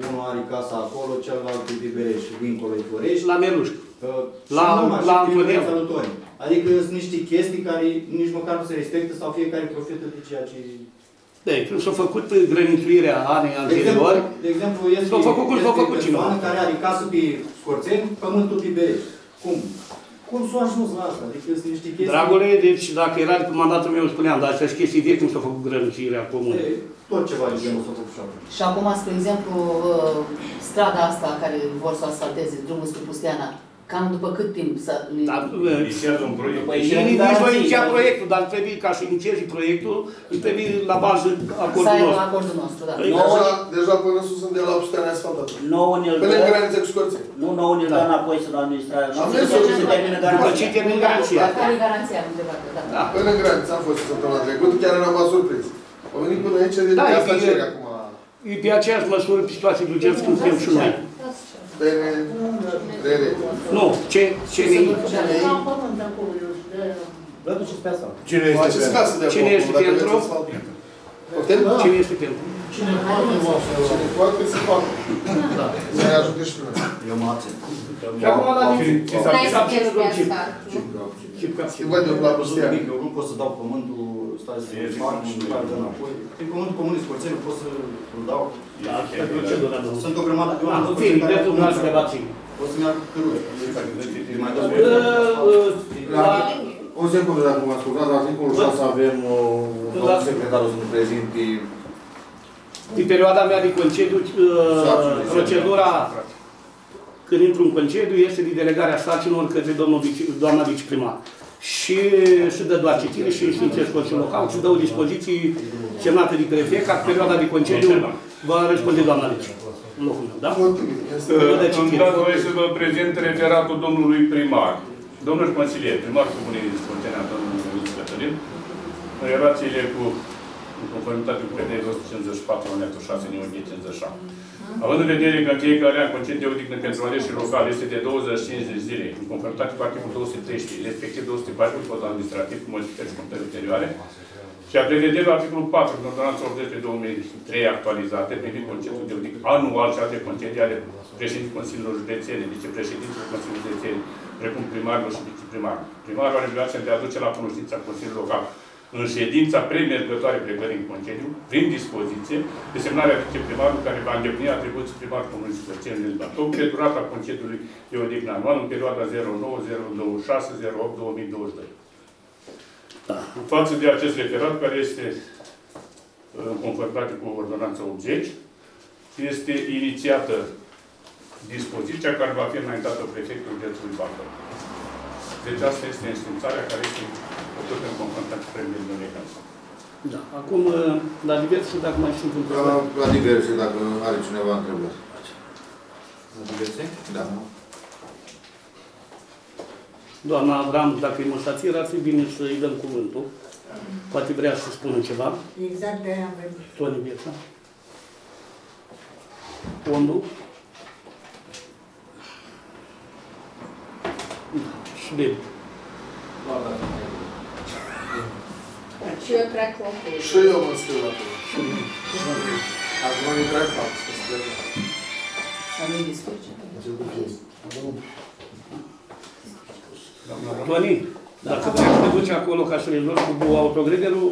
Unul are casa acolo, celălalt e de Berești, dincolo e Florești. La Meluș. Uh, La- și numai, la și prin Antonel. Salutori. Adică sunt niște chestii care nici măcar nu se respectă sau fiecare profită de ceea ce... De, când s-a făcut grănițuirea anii De exemplu, anterior, de exemplu este, S-au făcut cum s-au este făcut persoană cineva. care are casă pe Scorțeni, pământul pe Berești. Cum? Cum s-a ajuns la asta? Adică sunt niște chestii... dragule, deci dacă era de mandatul meu, spuneam, dar astea sunt chestii vechi, cum s-a făcut grănițirea comunei. E, Tot ceva de genul s-a făcut și acum. Și acum, spre exemplu, uh, strada asta care vor să o asfalteze, drumul spre Pusteana, cam după cât timp să... Dar, Inițiază un proiect. Păi, și și nici nu garanții, iniția nu? proiectul, dar trebuie ca să inițiezi proiectul, îți trebuie la bază Să acordul aibă nostru. acordul nostru, da. Păi, Deja, deja până sus sunt de la Pusteana asfaltată. Nouă ne-l Pe lângă dă, granița cu Scorțeni. nu nouă ne-l dă Da. înapoi să-l administrarea. Și Am după zis ce eu, se termină După ce garanția. termin garanția. Care e garanția? Am întrebat, da. Da. Până în graniță am fost săptămâna trecută, chiar eram m-a surprins. Au venit până aici, de Da, de e asta că- cere acum. E pe aceeași măsură pe situații de urgență cum suntem și noi. PNRR. Nu, ce, ce ne Vă duceți pe asta. Cine Faceți este pentru? casă de Cine acolo, este dacă pentru? vreți asfalt. Poftim? Cine este pentru? Cine poate, o să Cine poate să facă. Da. Să ne ajute și pe noi. Eu mă abțin. Și acum la Ți- ți s-a N-ai să abține, pierzi domn pe Cip. asta. Chip cap, chip. Îi văd eu la Văzut Bustian. nimic, eu nu pot să dau pământul, stai să Este fac un- și după aceea dă înapoi. Din pământul comunist Corțeniu pot să îl dau. Da, asta e procedura, domnul. Sunt o grămadă de Da, oameni. în fine, dreptul noastră de la ține. O să-mi iau căruie. Îi mai dau Uh, uh, La, O secundă, dacă mă ascultați, la articolul 6 avem uh, domnul Da. secretarul să ne prezinte Din perioada mea de concediu, uh, Sarcinile. procedura când intru în concediu este de delegarea sarcinilor către domnul vice, doamna viceprimar. Și și dă doar citire și înștiințez Consiliul Local și dă o dispoziție semnată de prefect ca în perioada de concediu va răspunde doamna vice. În locul meu, da? Motivul este... Îmi dați voie să vă prezint referatul domnului primar. Domnul consilier, primar Comunei din Spontanea, domnul Luiz Cătălin, în relațiile cu, în conformitate cu PD 254, anetul 6, din 57. Având în vedere că în fiecare an concediu de odihnă pentru aleșii locali este de 25 de zile, în conformitate cu articolul 213, respectiv 214 cod administrativ cu modificări și completări ulterioare, și a prevederilor articolul 4 din ordonanța 80 pe 2003 actualizate privind concediul de odihnă anual și alte concedii ale președinții Consiliilor Județene, vicepreședinților Consiliului Județene, precum primarilor și viceprimarilor. Primarul are obligația de a aduce la cunoștința Consiliului Local în ședința premergătoare plecării în concediu, prin dispoziție, desemnarea viceprimarului care va îndeplini atribuții primarului Comunului Județene din Bacău pe durata concediului de odihnă anual în perioada 09-026-08-2022. Da. Față de acest referat, care este uh, în conformitate cu ordonanța 80, este inițiată dispoziția care va fi înaintată prefectului județului Bacău. Deci asta este instruțarea care este făcută în conformitate cu premiul legal. Da. Acum, uh, la diverse, dacă mai sunt la, întrebări. la diverse, dacă are cineva întrebări. La diverse? Da. Doamna Avram, dacă e măsațiră, ar fi bine să-i dăm cuvântul. Poate vrea să spună ceva. Exact de aia am venit. Toni Viața. Fondul. Da. Și de Și eu trec cu ochii. Și eu mă scriu la tine. Acum mi trec fapt, să se Am ei discuție. Toni, dacă vrei să te duci acolo ca să rezolvi cu autogrederul,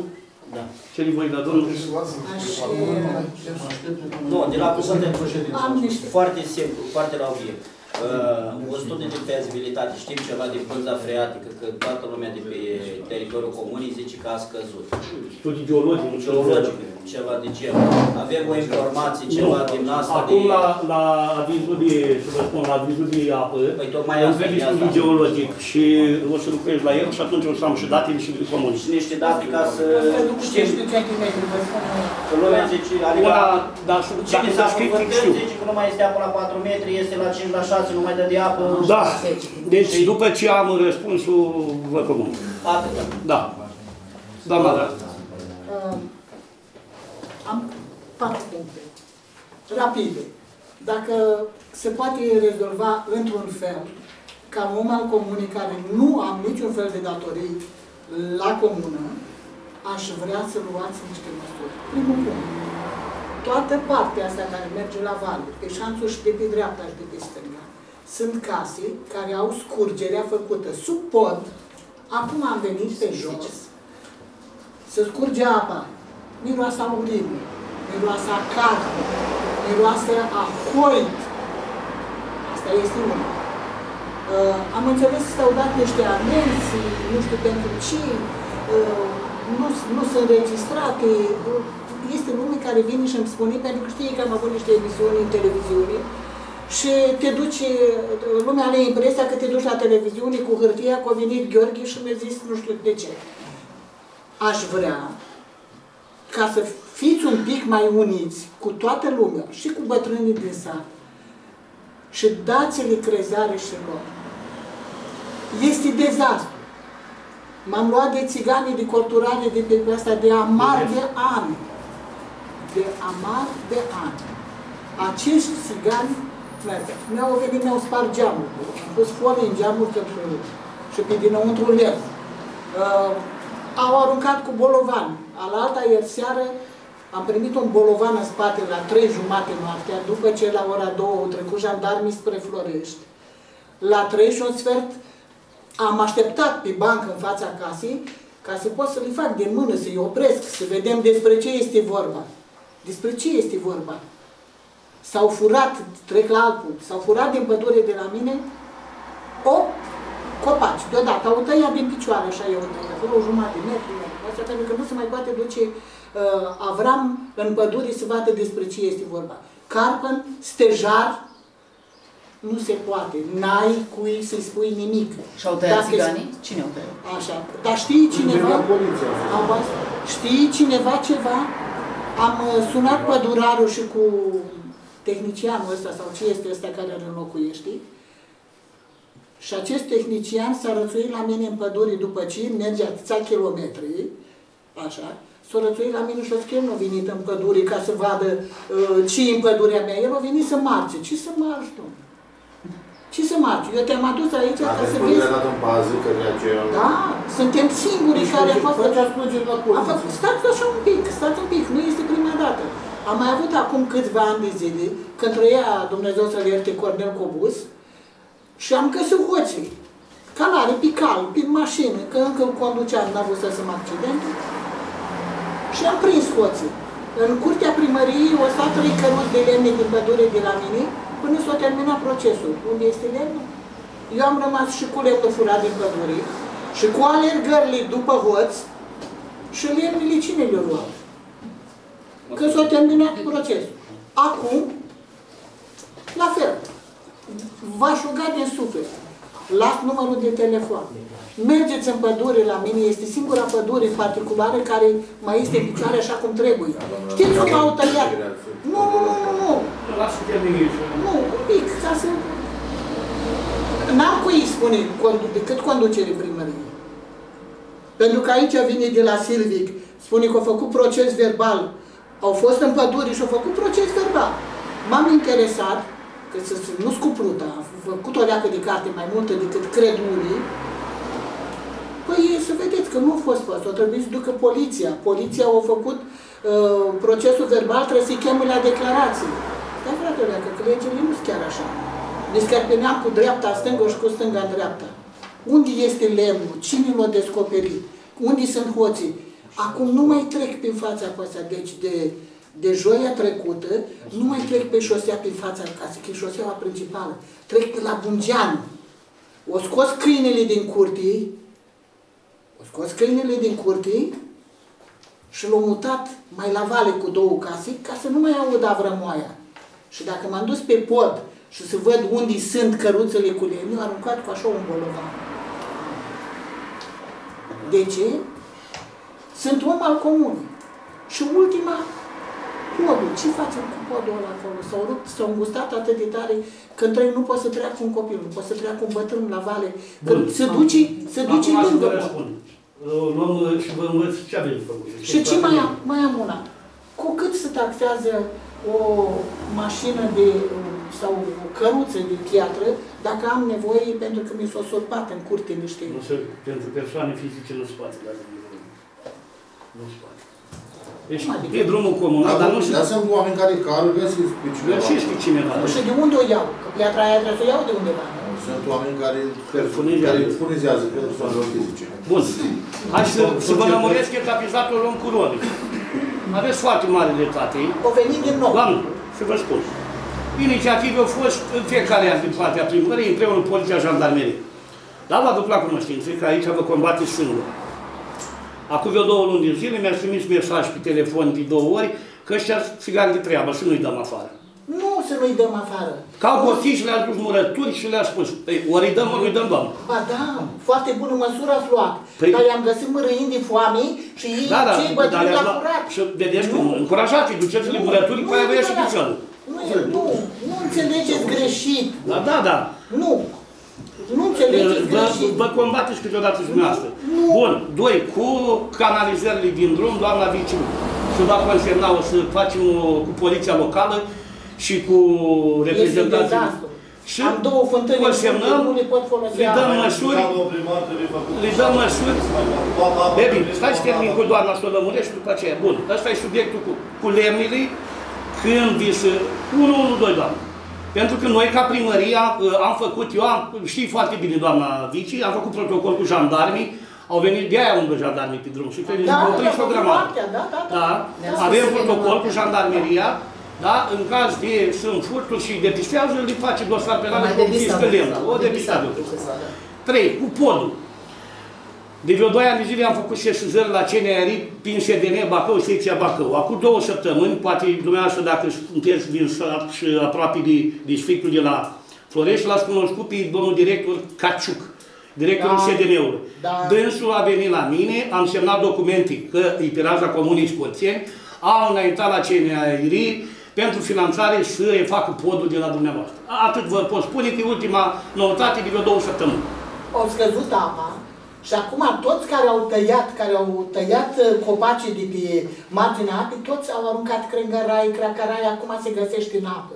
Da. ce îi voi da domnul? Aș, Nu, de la cuvânt am niște foarte simplu, foarte la obiect. Uh, o studie de fezibilitate, știm ceva de pânza freatică, că toată lumea de pe teritoriul comunii zice că a scăzut. Studii geologice, nu Geologic, ceva de genul. Avem o informație, ceva Nu. din asta Acum de... la, la avizul de, să vă spun, la avizul de apă, Păi tocmai am asta venit e asta. studii geologic și o să lucrez la el și atunci o să am și datele și de comunii. Și niște date ca să Pentru că știm 15 centimetri, vă spun eu. că lumea zice, adică Una, dar să cine dacă s-a să știi, cuvântând știu. zice că nu mai este apă la 4 metri, este la 5 la 6, nu mai dă de apă. Da, deci după ce am răspunsul, vă comunic. Atât. Da. Doamna, da. Uh, am patru puncte. Rapide. Dacă se poate rezolva într-un fel, ca om al comunii care nu am niciun fel de datorii la comună, aș vrea să luați niște măsuri. Primul punct. Toată partea asta care merge la vale, pe șanțul și de pe dreapta și de pe stânga, sunt case care au scurgerea făcută sub pod. Acum am venit pe jos, să scurge apa. Miroase a uribil, miroase a carne, miroase a hoit. Asta este una. Uh, am înțeles că s-au dat niște amenzi, nu știu pentru ce, uh, nu, nu sunt registrate. Uh, este lume care vine și îmi spune, pentru că știe că am avut niște emisiuni în televiziune, și te duci, lumea are impresia că te duci la televiziune cu hârtia, că a venit Gheorghe și mi-a zis nu știu de ce. Aș vrea ca să fiți un pic mai uniți cu toată lumea și cu bătrânii din sat și dați-le crezare și lor. Este dezastru. M-am luat de țigani de corturare de pe asta de amar de ani. De amar de ani. Acești țigani mi-au venit, mi-au spart geamul. Am pus folii în geamul pentru și pe dinăuntru lemn. Uh, au aruncat cu bolovan. Alalta ieri seară am primit un bolovan în spate la 3 jumate noaptea, după ce la ora 2 au trecut jandarmii spre Florești. La 3 și un sfert am așteptat pe bancă în fața casei ca să pot să-l fac din mână, să-i opresc, să vedem despre ce este vorba. Despre ce este vorba? S-au furat, trec la altul, s-au furat din pădure de la mine 8 copaci. Deodată au tăiat din picioare, așa eu tăiat, acolo o jumătate de metru. Asta pentru că nu se mai poate duce uh, Avram în pădure să vadă despre ce este vorba. Carpăn, stejar, nu se poate. N-ai cui să-i spui nimic. Și-au tăiat Dacă- țiganii? Cine au tăiat? Așa. Dar știi cineva? Venea poliția. Am văzut. Știi cineva ceva? Am uh, sunat pădurarul și cu tehnicianul ăsta, sau ce este ăsta care îl înlocuiește. Și acest tehnician s-a rățuit la mine în pădure după ce merge atâția kilometri, așa, s-a rățuit la mine și a zis că el nu a venit în pădure ca să vadă uh, ce e în pădurea mea. El a venit să marce. Ce să marci, domnule? Ce să marci? Eu te-am adus aici ca Aveți să pădurea vezi... dat în pază către aceea... Da, suntem singurii care am fost... Faceți plângeri la Am poliție. făcut, stați așa un pic, stați un pic, nu este prima dată. Am mai avut acum câțiva ani de zile, când trăia Dumnezeu să-l ierte Cornel Cobus, și am găsit hoții. Calare, pe cal, prin mașină, că încă îl conduceam, n-a vrut să se accident. Și am prins hoții. În curtea primăriei o stat trei căruți de lemne din pădure de la mine, până s-a terminat procesul. Unde este lemnul? Eu am rămas și cu lemnul furat din pădure, și cu alergările după hoți, și lemnile cine le-au luat? Că s-a terminat procesul. Acum, la fel, v-aș ruga din suflet, las numărul de telefon. Mergeți în pădure la mine, este singura pădure particulară care mai este în picioare așa cum trebuie. Știți cum au tăiat? Nu, nu, nu, nu, nu. Lasă terminii și Nu, un pic, ca să... N-am cui spune condu- decât conducere primăriei. Pentru că aici vine de la Silvic, spune că au făcut proces verbal. Au fost în pădure și au făcut proces verbal. M-am interesat, că să, să nu scuprută, am făcut o leacă de carte mai multă decât cred unii. Păi să vedeți că nu a fost fost, o trebuie să ducă poliția. Poliția a făcut uh, procesul verbal, trebuie să-i cheme la declarații. Dar frate, că legile nu sunt chiar așa. Ne scărpeneam cu dreapta stângă și cu stânga dreapta. Unde este lemnul? Cine l-a descoperit? Unde sunt hoții? Acum nu mai trec prin fața asta. Deci de, de joia trecută, nu mai trec pe șosea prin fața casei, că e șoseaua principală. Trec pe la Bungeanu. O scos câinele din curte, o scos câinele din curte și l-au mutat mai la vale cu două case ca să nu mai aud avrămoaia. Și dacă m-am dus pe pod și să văd unde sunt căruțele cu lemn, am aruncat cu așa un bolovan. De ce? Sunt om al comunei. Și ultima, podul. Ce facem cu podul ăla acolo? S-au rupt, s-au îngustat atât de tare că între nu poate să treacă un copil, nu poate să treacă un bătrân la vale. Că Bun. se duce, se duce Acum să lângă vă pod. răspund. Uh, Luăm uh, și vă învăț ce aveți de făcut. Și ce mai am? Mai am una. Cu cât se taxează o mașină de, sau o căruță de piatră dacă am nevoie pentru că mi s-a surpat în curte niște... Nu se, pentru persoane fizice nu se poate, dar nu se poate. Deci, Adică- e drumul comunal, dar nu se Dar sunt oameni care calul găsiți pe cineva. găsești pe cineva. Nu știu de unde o iau, că piatra aia trebuie să o iau de undeva. Sunt oameni care furnizează. care furnizează persoanelor fizice. Bun. Hai să, să vă lămuresc etapizatul luăm cu roli. Aveți foarte mare dreptate. O venit din nou. Doamnă, să vă spun. Inițiative au fost în fiecare an din partea primării, împreună cu poliția jandarmerie. Dar vă aduc la cunoștință că aici vă combate singur. Acum vreo două luni de zile mi-a trimis mesaj pe telefon de două ori că ăștia se de treabă și nu-i dăm afară. Nu să nu-i dăm afară. Ca au găsit și le-a dus murături și le-a spus, păi, ori îi dăm, ori îi dăm, doamnă. Ba da, foarte bună măsură ați luat. Păi- Dar i-am găsit mărâind de foame și ei, Da, da, cei dar bătrâni le-a la luat. furat. Și vedeți cum, încurajați, duceți-le murături, Nu, pe aia vă ia și nu, da. piciorul. Nu, e- nu, nu înțelegeți greșit. Da, da, da. Nu. Nu înțelegeți Vă, greșit. vă combateți câteodată și dumneavoastră. Bun, doi, cu canalizările din drum, doamna Vici, să va consemna, o să facem o, cu poliția locală și cu reprezentanții. dezastru. Și Am două fântâni, consemnăm, nu le pot folosi. le dăm apă. măsuri, le dăm măsuri. Baby, stați să termin cu doamna să o lămurești după aceea. Bun, ăsta e subiectul cu, cu lemnile, când vi se... 112, doamnă. Pentru că noi, ca primăria, am făcut, eu am, știi foarte bine, doamna Vici, am făcut protocol cu jandarmii, au venit de aia umblă jandarmii pe drum și pe Da, au prins da, o grămadă. noaptea, da, da, da. Da, Ne-a avem spus protocol Elena cu jandarmeria, da, în caz de sunt furturi și depistează, le face dosar penal Mai și depistat, confiscă lemnul. O depistat. Trei, cu podul. De vreo 2 ani de zile am făcut sesizări la CNRI prin SDN Bacău, secția Bacău. Acum două săptămâni, poate dumneavoastră dacă sunteți din sat și aproape de districtul de la Florești, l-ați cunoscut pe domnul director Caciuc, directorul Da. SDN-ului. Da. Dânsul a venit la mine, am semnat documente că e pe raza comunei Scoțeni, au înaintat la CNRI pentru finanțare să facă podul de la dumneavoastră. Atât vă pot spune că e ultima noutate de vreo două săptămâni. Au scăzut apa și acum toți care au tăiat, care au tăiat uh, copacii de pe marginea apei, toți au aruncat crângărai, cracarai, acum se găsește în apă.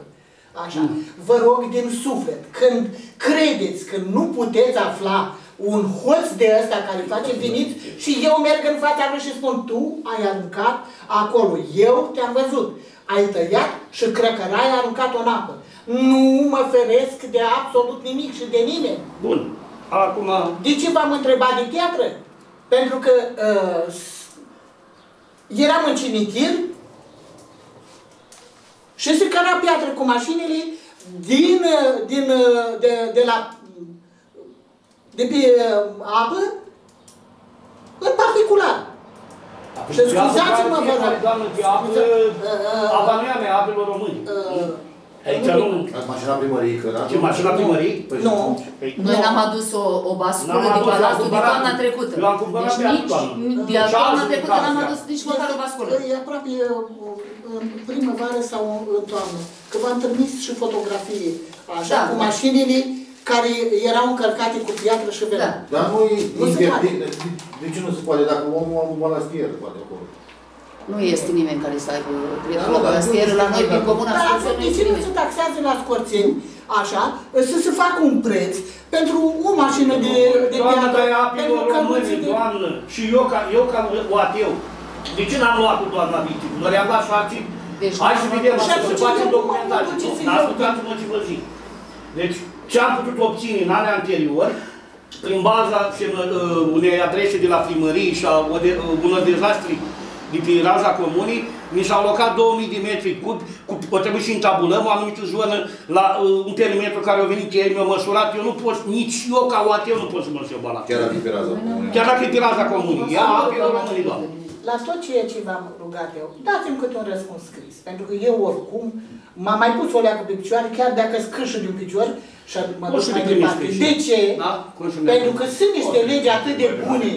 Așa. Vă rog din suflet, când credeți că nu puteți afla un hoț de ăsta care face, veniți și eu merg în fața lui și spun, tu ai aruncat acolo, eu te-am văzut. Ai tăiat și crăcărai ai aruncat-o în apă. Nu mă feresc de absolut nimic și de nimeni. Bun. Acum... De ce v-am întrebat de piatră? Pentru că uh, s- eram în cimitir și se căra piatră cu mașinile din, uh, din, uh, de, de la de pe uh, apă în particular. Și scuzați-mă, vă rog. Doamnă, pe apă, apa nu e a mea, apelor români. Aici nu... Mașina primăriei, că da? Ce, mașina primării? Păi Nu. Noi n-am adus o, o basculă N-am de adus, balastru am de cumpărat- toamna trecută. eu am cumpărat Deci pe altă nici toamnă. de Și toamna alții trecută din n-am casă. adus nici măcar o basculă. E aproape uh, în primăvară sau în toamnă. Că v-am trimis și fotografii așa, Da, cu da. mașinile care erau încărcate cu piatră și venea. Dar noi, Nu se inter- poate. de, de ce nu se poate? Dacă omul are un balastier, poate acolo. Nu este nimeni care să aibă dreptul Da, la da, balastieră nu, la noi da, din da. comuna Dar Scorțeni, nu de este ce nu nimeni. se taxează la scorțeni, așa, să se facă un preț pentru o mașină de, de Doamnă, piatră, dar e pentru apelor români, căruții de... doamnă. Și eu, ca, eu ca ateu, de ce n-am luat cu doamna Vici? Doar i-am dat sarcini. Deci, Hai să nu- vedem, Și să se atunci facem eu nu mă documentație. duc, ce să Nu, iau? ascultați-mă ce vă zic. Deci, ce am putut obține în anii anteriori, prin baza semnă- uh, unei adrese de la primărie și a ode- uh, unor dezastre de pe raza comunii, mi s-au alocat 2000 de metri cub, cu, o trebuie să întabulăm o anumită zonă la uh, un perimetru care au venit ei, mi-au măsurat, eu nu pot, nici eu ca o ateu nu pot să măsur bala. Chiar ar fi pe raza comunei. Chiar dacă e pe raza comunii, ia apelor românii, doamne. La tot ceea ce v-am rugat eu, dați-mi câte un răspuns scris. Pentru că eu oricum m-am mai pus o leacă pe picioare, chiar dacă scâșă de un picior și mă O duc să mai le primiți departe. scris. De ce? Da? Cum să ne- Pentru că sunt niște O să- legi atât de bune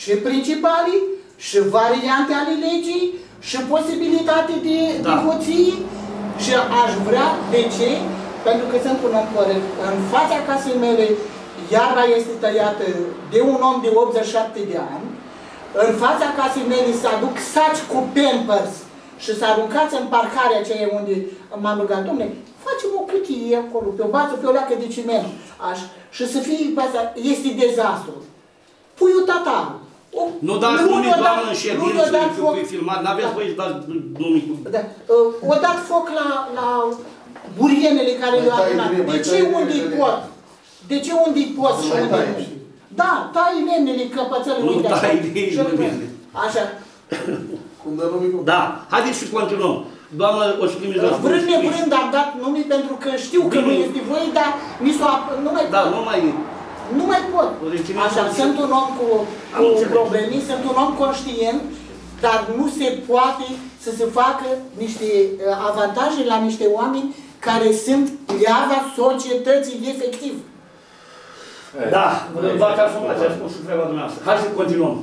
și principalii și variante ale legii și posibilitate de, Da. de hoții și aș vrea, de ce? Pentru că sunt un om corect. În fața casei mele, iarba este tăiată de un om de 87 de ani, în fața casei mele se aduc saci cu pampers și să aruncați în parcarea aceea unde m-am rugat, domnule, facem o cutie acolo, pe o bază, pe o leacă de ciment, aș, și să fie pe asta, este dezastru. Puiul tatarul. O- Nu dați nu nume, ne-o dat- doamnă, în nu ședință, ne-o dat că foc. pe filmat, n-aveți voie să dați nume. Da. Uh, O dat foc la, la burienele care Mai le-au tai adunat. bine, De mai ce tai unde bine. pot? De ce unde pot și Mai unde tai. nu? Da, tai lemnele, căpățele, Nu uite așa. tai de Și- lemnele. Așa. Cum dă nume cum? Da, haideți să continuăm. Doamnă, o să primiți răspuns Vrând scris. nevrând am dat nume pentru că știu că nu Bine. este voie, dar mi s-o ap- nu mai Da, pot. nu mai... Nu mai pot. O rețineți Așa, în- sunt un om cu, Am cu înțeles. probleme, sunt un om conștient, dar nu se poate să se facă niște uh, avantaje la niște oameni care sunt leava societății efectiv. Da, v-ați asumat, ați spus și treaba dumneavoastră. Hai să continuăm.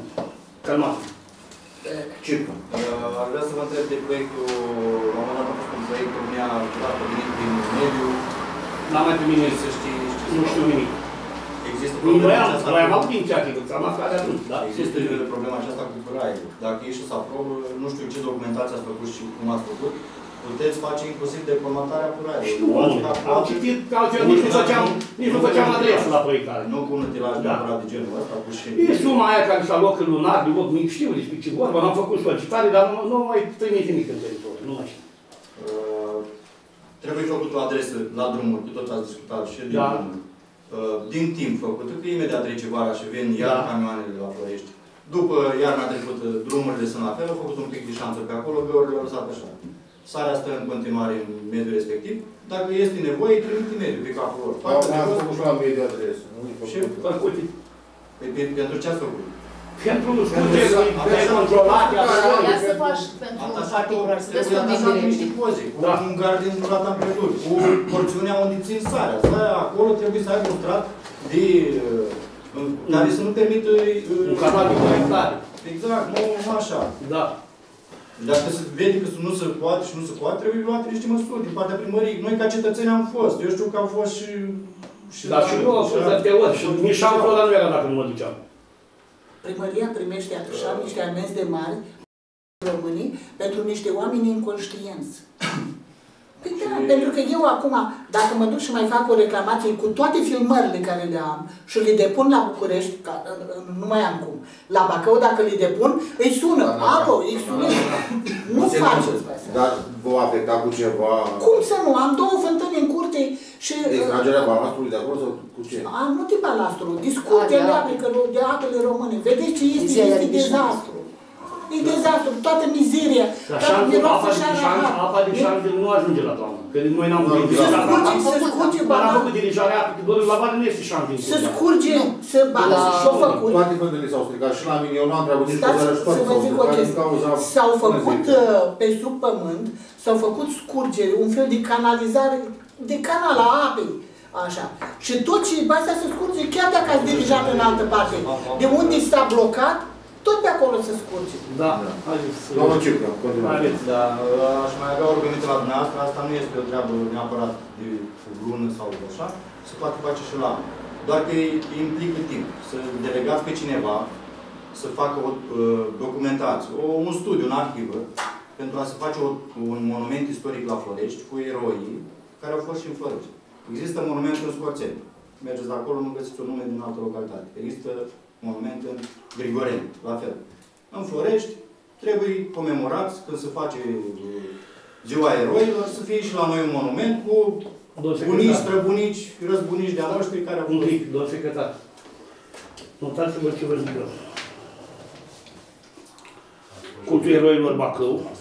Calmat. Circa. Uh, Aș vrea să vă întreb de proiectul, la un moment dat a fost un proiect care mi-a dat venit din mediu. N-am mai primit nimic. Să știi, știi Nu știu nimic. Există Noi problema am, aceasta noi am cu- avut inițiativă, am aflat de atunci. Da, Există problema aceasta cu braiul. Dacă ești să aprobă, nu știu ce documentație ați făcut și cum ați făcut, Puteți face inclusiv de formatarea curare. Nu, am citit că altfel nici nu făceam, nici nu făceam adresă la proiectare. Nu cu un utilaj Da. neapărat de genul ăsta, cu și... E suma aia care s-a luat în lunar, de loc mic, știu despre ce vorba, n-am făcut solicitare, dar nu, nu mai trimite nimic în teritoriu, nu mai știu. Uh, trebuie făcut o adresă la drumuri, cu tot ați discutat și din Da. drumuri. Uh, din timp făcută, că imediat trece vara și vin iar Da. camioanele de la Florești. După iarna trecută, drumurile sunt la fel, au făcut un pic de șanță pe acolo, găurile au lăsat așa. Sarea stă în continuare în mediul respectiv. Dacă este nevoie, îi trimite mediul pe capul lor. Fac Am treaba făcut și la mediu adresă. nu-i făcut. Și Făcute. Pe- pe- pentru ce ați făcut? Pentru scurgerile necontrolate, așa. Ia să faci pentru un particular, să vezi Trebuie cum atasat vine niște poze, cu Da. un gard din la împrejur, cu porțiunea unde țin sarea. Sarea acolo trebuie să aibă un strat de, uh, în- care să nu permită... uh, Un canal de conectare. Exact, nu, nu așa. Da. Dacă se vede că nu se poate și nu se poate, trebuie luate niște măsuri din partea primăriei. Noi ca cetățeni am fost. Eu știu că am fost și... Dar și eu am fost de atâtea ori și nici șantul ăla nu era dacă nu mă duceam. Primăria primește așa niște amenzi de mari românii pentru niște oameni inconștienți. Păi da, pentru că eu acum, dacă mă duc și mai fac o reclamație cu toate filmările care le am și le depun la București, ca, nu mai am cum, la Bacău dacă le depun, îi sună, Da, da, da. alo, îi sună. Nu Se faceți asta. Dar vă va afecta cu ceva Cum să nu? Am două fântâni în curte și... extragerea balastrului de acolo sau cu ce? Am nu de balastru, discutele A, de apele, că de apele române. Vedeți ce este? Mizeria Este de dezastru. E dezastru, toată mizeria. Dar toată șantul, miroase apa de și șant, arahat. apa de șant nu ajunge la toamnă. Că noi n-am Nu, făcut nu, dirijarea. Scurge, Am să făcut, scurge dar am bala. făcut dirijarea apei, că doar la vară nu este șant din Să curte. scurge, să bala, La- și-o făcut. Toate fântânile s-au stricat și la mine, eu nu am treabă nici cu Stați zarea și să toate vă s-au zic o stricat din chestie. cauza... S-au Bună făcut ziua. uh, pe sub pământ, s-au făcut scurgeri, un fel de canalizare, de canal a apei. Așa. Și tot ce pe astea se scurge, chiar dacă ați dirijat în altă parte. De unde s-a blocat, tot pe acolo se scurge. Da, haideți să... Domnul Ciucă, continuăm. Haideți. Da, aș mai avea o rugăminte la dumneavoastră, asta nu este o treabă neapărat de lună sau de așa, se poate face și la anul. Doar că implică timp. Să delegați pe cineva să facă o uh, documentație, o, un studiu în arhivă, pentru a se face o, un monument istoric la Florești cu eroii care au fost și în Florești. Există monument în Scorțeni. Mergeți de acolo, nu găsiți un nume din altă localitate. Există monument în Grigoreni, la fel. În Florești, trebuie comemorați când se face uh, ziua eroilor, să fie și la noi un monument cu Domnul bunici, secretar, străbunici, răzbunici de-a noștri care au un fost. pic, domnul secretar. Notați-vă ce vă zic eu. Cultul eroilor Bacău,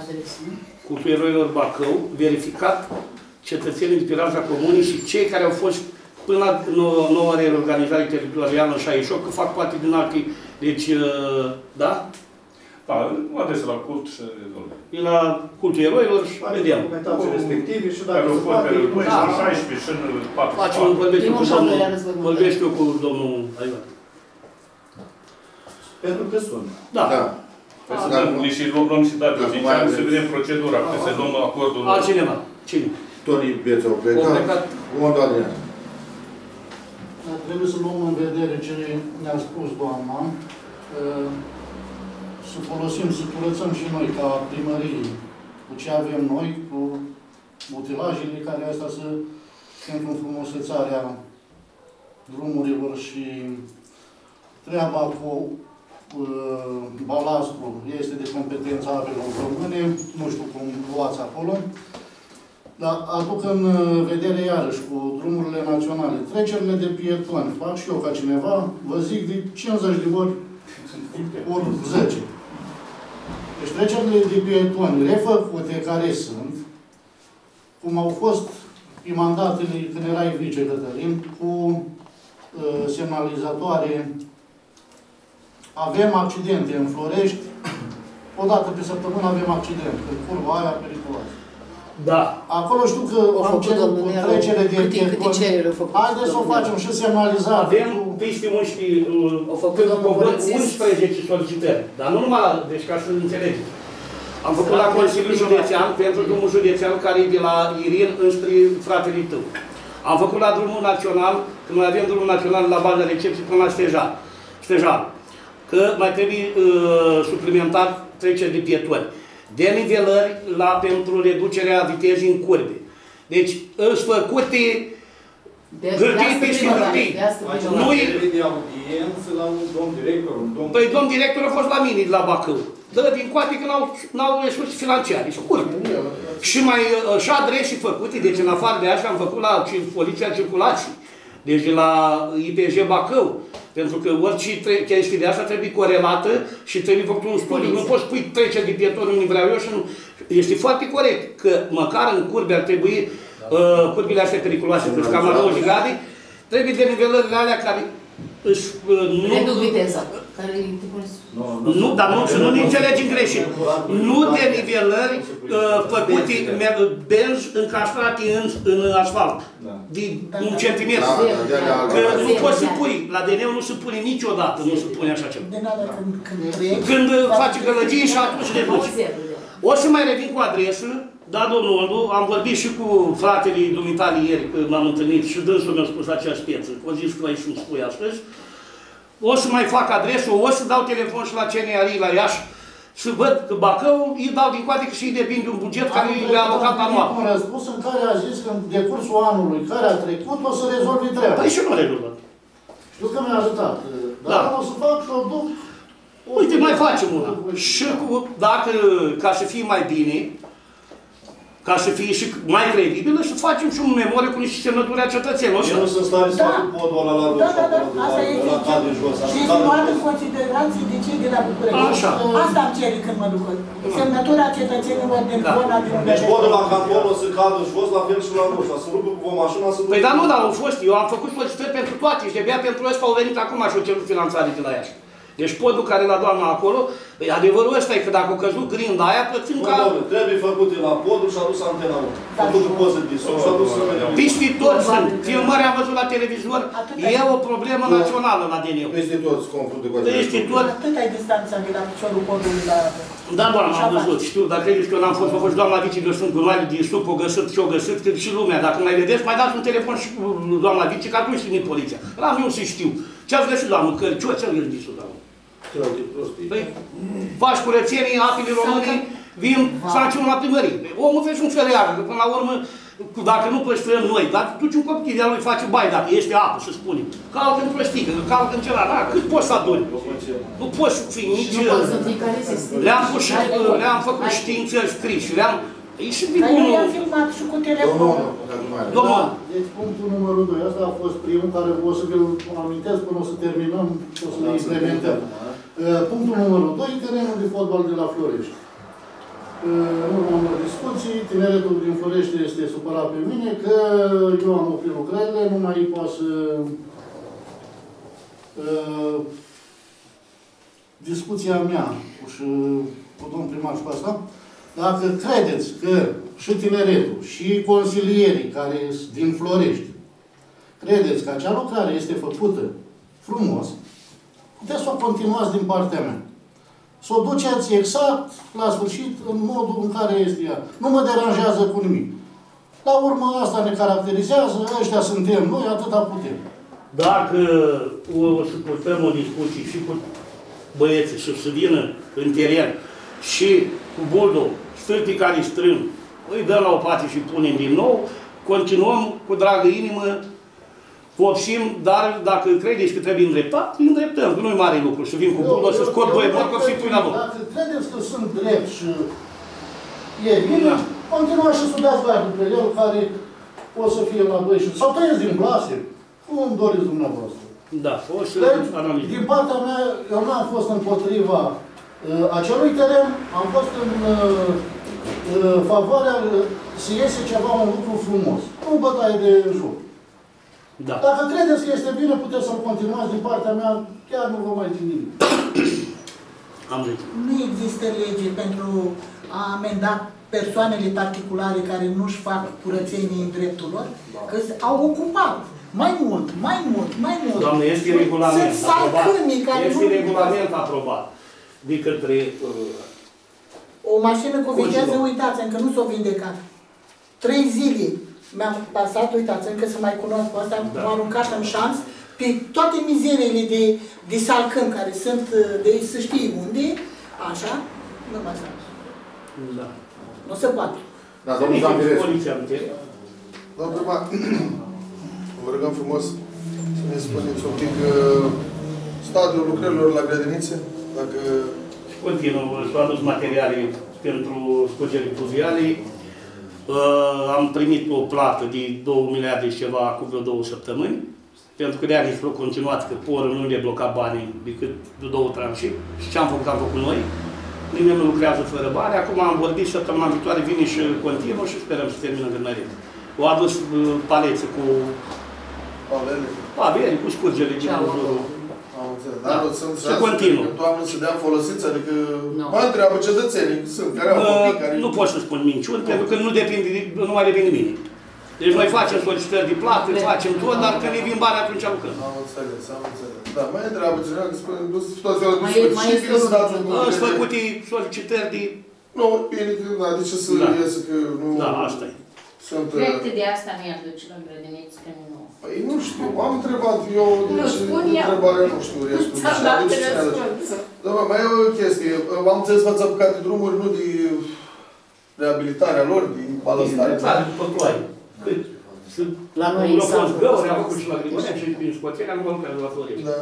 Adresă. cultul eroilor Bacău, verificat cetățenii din Piraja Comunii și cei care au fost până la nouă, nouă reorganizare teritorială în 68, că fac parte din alte, deci, uh, da? Da, o adresă la cult și rezolvă. E la cultul eroilor și Face vedem. documentații respective și Care dacă au se fost pe poate... 12 Da. și 16 și în 4 Facem un vorbesc eu Primul cu și al domnul, doilea război mondial. vorbesc eu cu domnul Aivan. Pentru că sunt. Da. Da. Păi să dăm, și luăm, luăm și date Dacă oficiale, mai să vedem procedura, că se dăm acordul. Altcineva. Cine? Toni Bieț au Au plecat. plecat. Unde Adrian? Dar Trebuie să luăm în vedere ce ne-a spus doamna, uh, să folosim, să curățăm și noi ca primărie cu ce avem noi, cu utilajele care asta să pentru înfrumusețarea drumurilor și treaba cu uh, balastru este de competența apelor române, nu știu cum luați acolo. Dar aduc în uh, vedere iarăși cu drumurile naționale, trecerile de pietoni, fac și eu ca cineva, vă zic de 50 de ori, ori 10. Deci trecerile de pietoni refăcute care sunt, cum au fost pe mandatele când erai vice Cătălin, cu uh, semnalizatoare. Avem accidente în Florești, o dată pe săptămână avem accident, în curva aia periculoasă. Da. Acolo știu că Au am făcut, cerut domnul cu Nea, trecere de câte- câte pietoni. cereri au făcut, Haideți să o domnul facem Nea. și semnalizare. Avem peste 11, uh, Au făcut când domnul coborâm polițist. 11 solicitări. Dar nu numai, la- deci ca să înțelegeți. Am făcut la Consiliul Județean pentru drumul județean care e de la Irin înspre fratele tău. Am făcut la drumul național, când mai avem drumul național la baza recepție până la Stejar. Stejar. Că mai trebuie uh, suplimentat treceri de pietoni. Denivelări la, pentru reducerea vitezii în curbe. Deci, îți făcute De, Hârtii pe și hârtii. Aici Nu la e- trebuie de audiență la un domn director, un domn... Păi domn director a fost la mine de la Bacău. Dă din coate că n-au, n-au resurse financiare, scurt. Și mai uh, și adrese făcute, deci în afară de așa am făcut la cir- Poliția Circulației, deci de la IPJ Bacău. Pentru că orice tre- chestie de asta trebuie corelată și trebuie făcut un studiu. Nu poți pui trece de pieton unde vreau eu și nu... Este foarte corect că măcar în curbe ar trebui uh, curbile astea periculoase, că sunt cam la 90 grade, trebuie de nivelările alea care își, uh, nu, Reduc viteza. Care e tipul... nu, dar nu, să nu ne înțelegem greșit. Nu de nivelări uh, făcute, me- benzi încastrate în, în asfalt. De un centimetru. Da, da, de alea Că albe. nu poți să pui, la DN nu se pune niciodată, nu se pune așa ceva. De nada când, când treci... Când uh, faci gălăgie și atunci reduci. O să mai revin cu adresă, da, domnul Ondu, am vorbit și cu fratele dumitale ieri, că m-am întâlnit și dânsul mi-a spus aceeași pieță, o zis că ai să-mi spui astăzi. O să mai fac adresă, o să dau telefon și la CNRI la Iași, să văd că Bacău îi dau din coate că și îi depinde un buget care le-a alocat anual. Un răspuns în care a zis că în decursul anului care a trecut o să rezolvi treaba. Păi și nu rezolvă. Știu că mi-a ajutat. Dar Da. o să fac și o duc. Uite, mai facem una. Și cu, dacă, ca să fie mai bine, ca să fie și mai credibilă, să facem și un memorie cu niște semnături a cetățenilor. Eu nu sunt stare să Da. fac podul ăla la Da, roșu, da, da, acolo, de asta la- este de la cadru jos, și așa, este cadru luat în jos. considerație de cei de la București. Așa. Asta am cerut când mă duc. Semnătura cetățenilor din Da. zona din Deci podul la canton o să cadă jos, la fel și la roșu. Să rupă cu o mașină, să Păi dar nu, dar au fost, eu am făcut solicitări pentru toate și de-abia pentru ăsta au venit acum și au cerut finanțare de la Iași. Deci podul care la doamna acolo, păi adevărul ăsta e că dacă a căzut grinda aia, plătim Nu, ca domnule, trebuie făcute la podul și a dus antena 1. Făcut poze de sus și a dus Peste tot sunt. Filmări am văzut la televizor, e o problemă națională la DNU. Peste tot se confruntă cu același Peste lucru. tot. Atât ai distanța de la piciorul podului la... Da, doamna, Așa am văzut, știu, dar credeți că eu n-am fost, a fost doamna Vici de sunt gunoaie din sup, o găsit și o găsit, cât și lumea. Dacă mai vedeți, mai dați un telefon și cu doamna Vici, că atunci trimit poliția. La eu să știu. Ce ați găsit, doamnă? Cărcioi, ce ați găsit, doamnă? Păi, faci curățenii, apele române, vin sancțiuni la primărie. Păi, Omul trebuie să înțeleagă, că până la urmă, cu- dacă nu păstrăm noi, dar duci un copil de lui face bai, dacă este apă, să spunem. Calcă într-o sticlă, calcă în celălalt, da, cât poți să aduni? Nu poți să fii nici... Nu poți în fiecare zi. Le-am pus și, le-am făcut științări scrise, le-am... E și din Dar eu unul... i-am filmat și cu Domnul, telefonul. dacă mai are. Domnul, Da, deci punctul numărul 2, asta a fost primul care o să vi-l amintesc până o să terminăm și o să le implementăm. Uh, Punctul numărul 2, terenul de fotbal de la Florești. Uh, În urma unor discuții, tineretul din Florești este supărat pe mine că eu am oprit lucrările, nu mai poate să uh, discuția mea cu, și, cu domnul primar și cu asta, dacă credeți că și tineretul și consilierii care sunt din Florești, credeți că acea lucrare este făcută frumos, puteți să o continuați din partea mea. Să o duceți exact la sfârșit în modul în care este ea. Nu mă deranjează cu nimic. La urmă, asta ne caracterizează, ăștia suntem noi, atâta putem. dacă o, o să purtăm o discuție și cu băieții și să vină în teren și cu buldul, stâlpii care strâng, îi dăm la o parte și punem din nou, continuăm cu dragă inimă, vopsim, dar dacă credeți că trebuie îndreptat, îi îndreptăm, că nu e mare lucru, să vin cu buldul, să scot doi morcovi și pui la loc. Dacă credeți că sunt drept și e bine, Da. continuați și să dați bani pe el care o să fie la 2 și sau tăieți din plase, cum doriți dumneavoastră. Da, o să Deci, analizăm. din partea mea, eu nu am fost împotriva uh, acelui teren, am fost în uh, uh, favoarea uh, să iese ceva, un lucru frumos. Nu bătaie de joc. Da. Dacă credeți că este bine, puteți să-l continuați din partea mea, chiar nu vă mai țin nimic. [coughs] Am zis. Nu există lege pentru a amenda persoanele particulare care nu-și fac curățenie în dreptul lor, că au ocupat mai mult, mai mult, mai mult. Doamne, este regulament Sunt aprobat. salcâmii care Este nu... regulament aprobat de către uh, O mașină cu viteză, Conșilor. uitați, încă nu s-o vindecat. Trei zile mi-am pasat, uitați, încă să mai cunosc pe asta, Da. m-am aruncat în șans pe toate mizeriile de, de salcâm care sunt, uh, de să știi unde, așa, nu mai stau. Da. Nu se poate. Da, domnul Zampirescu. Poliția în teren. Domnul primar, vă rugăm frumos să ne spuneți un pic uh, stadiul lucrărilor la grădinițe, dacă Continuă, s-au adus materiale pentru scurgerii pluviale. Uh, am primit o plată de 2 miliarde și ceva acum vreo două săptămâni, pentru că de-aia nici s-a continuat, că porul nu le bloca banii decât de două tranșe. Și ce am făcut, am făcut noi. Nimeni nu lucrează fără bani. Acum am vorbit, săptămâna viitoare vine și continuă și sperăm să termină cât mai repede. Au adus uh, palețe cu pavele, pavele, cu scurgere din jurul. Am înțeles. Da. Dar nu sunt Se continuă. Că toamnă să dea folosiți, adică mă întreabă cetățenii, sunt care au copii, care... Uh, Nu pot să spun minciuni, pentru că nu depinde, de- nu mai depinde de mine. Deci noi facem solicitări de plată, facem tot, dar când ne vin bani, atunci lucrăm. Am înțeles, am înțeles. Da, mai întreabă cineva că spune, nu sunt toate felul de Mai- discuții. mai Și este bine să un- dați un punct de Îți vedere. făcute solicitări de... Nu, bine că, da, de ce să Da. iese că nu... Da, asta e. Sunt... Cred uh, că de asta nu i-aduce la grădiniță, că nu. Păi nu știu, am întrebat eu, Nu, deci spun eu. întrebarea nu știu restul. Ți-am Deci, dat aduce cine aduce. răspunsul. Da, mă, mai e o chestie. Am înțeles că ați apucat de drumuri, nu de reabilitarea lor, de balastare. Țară după ploaie. Cât? Sunt- La noi Au în fost sat. găuri, am făcut și la Grigorea și prin Scoțenia, am lucrat la Florești. Da.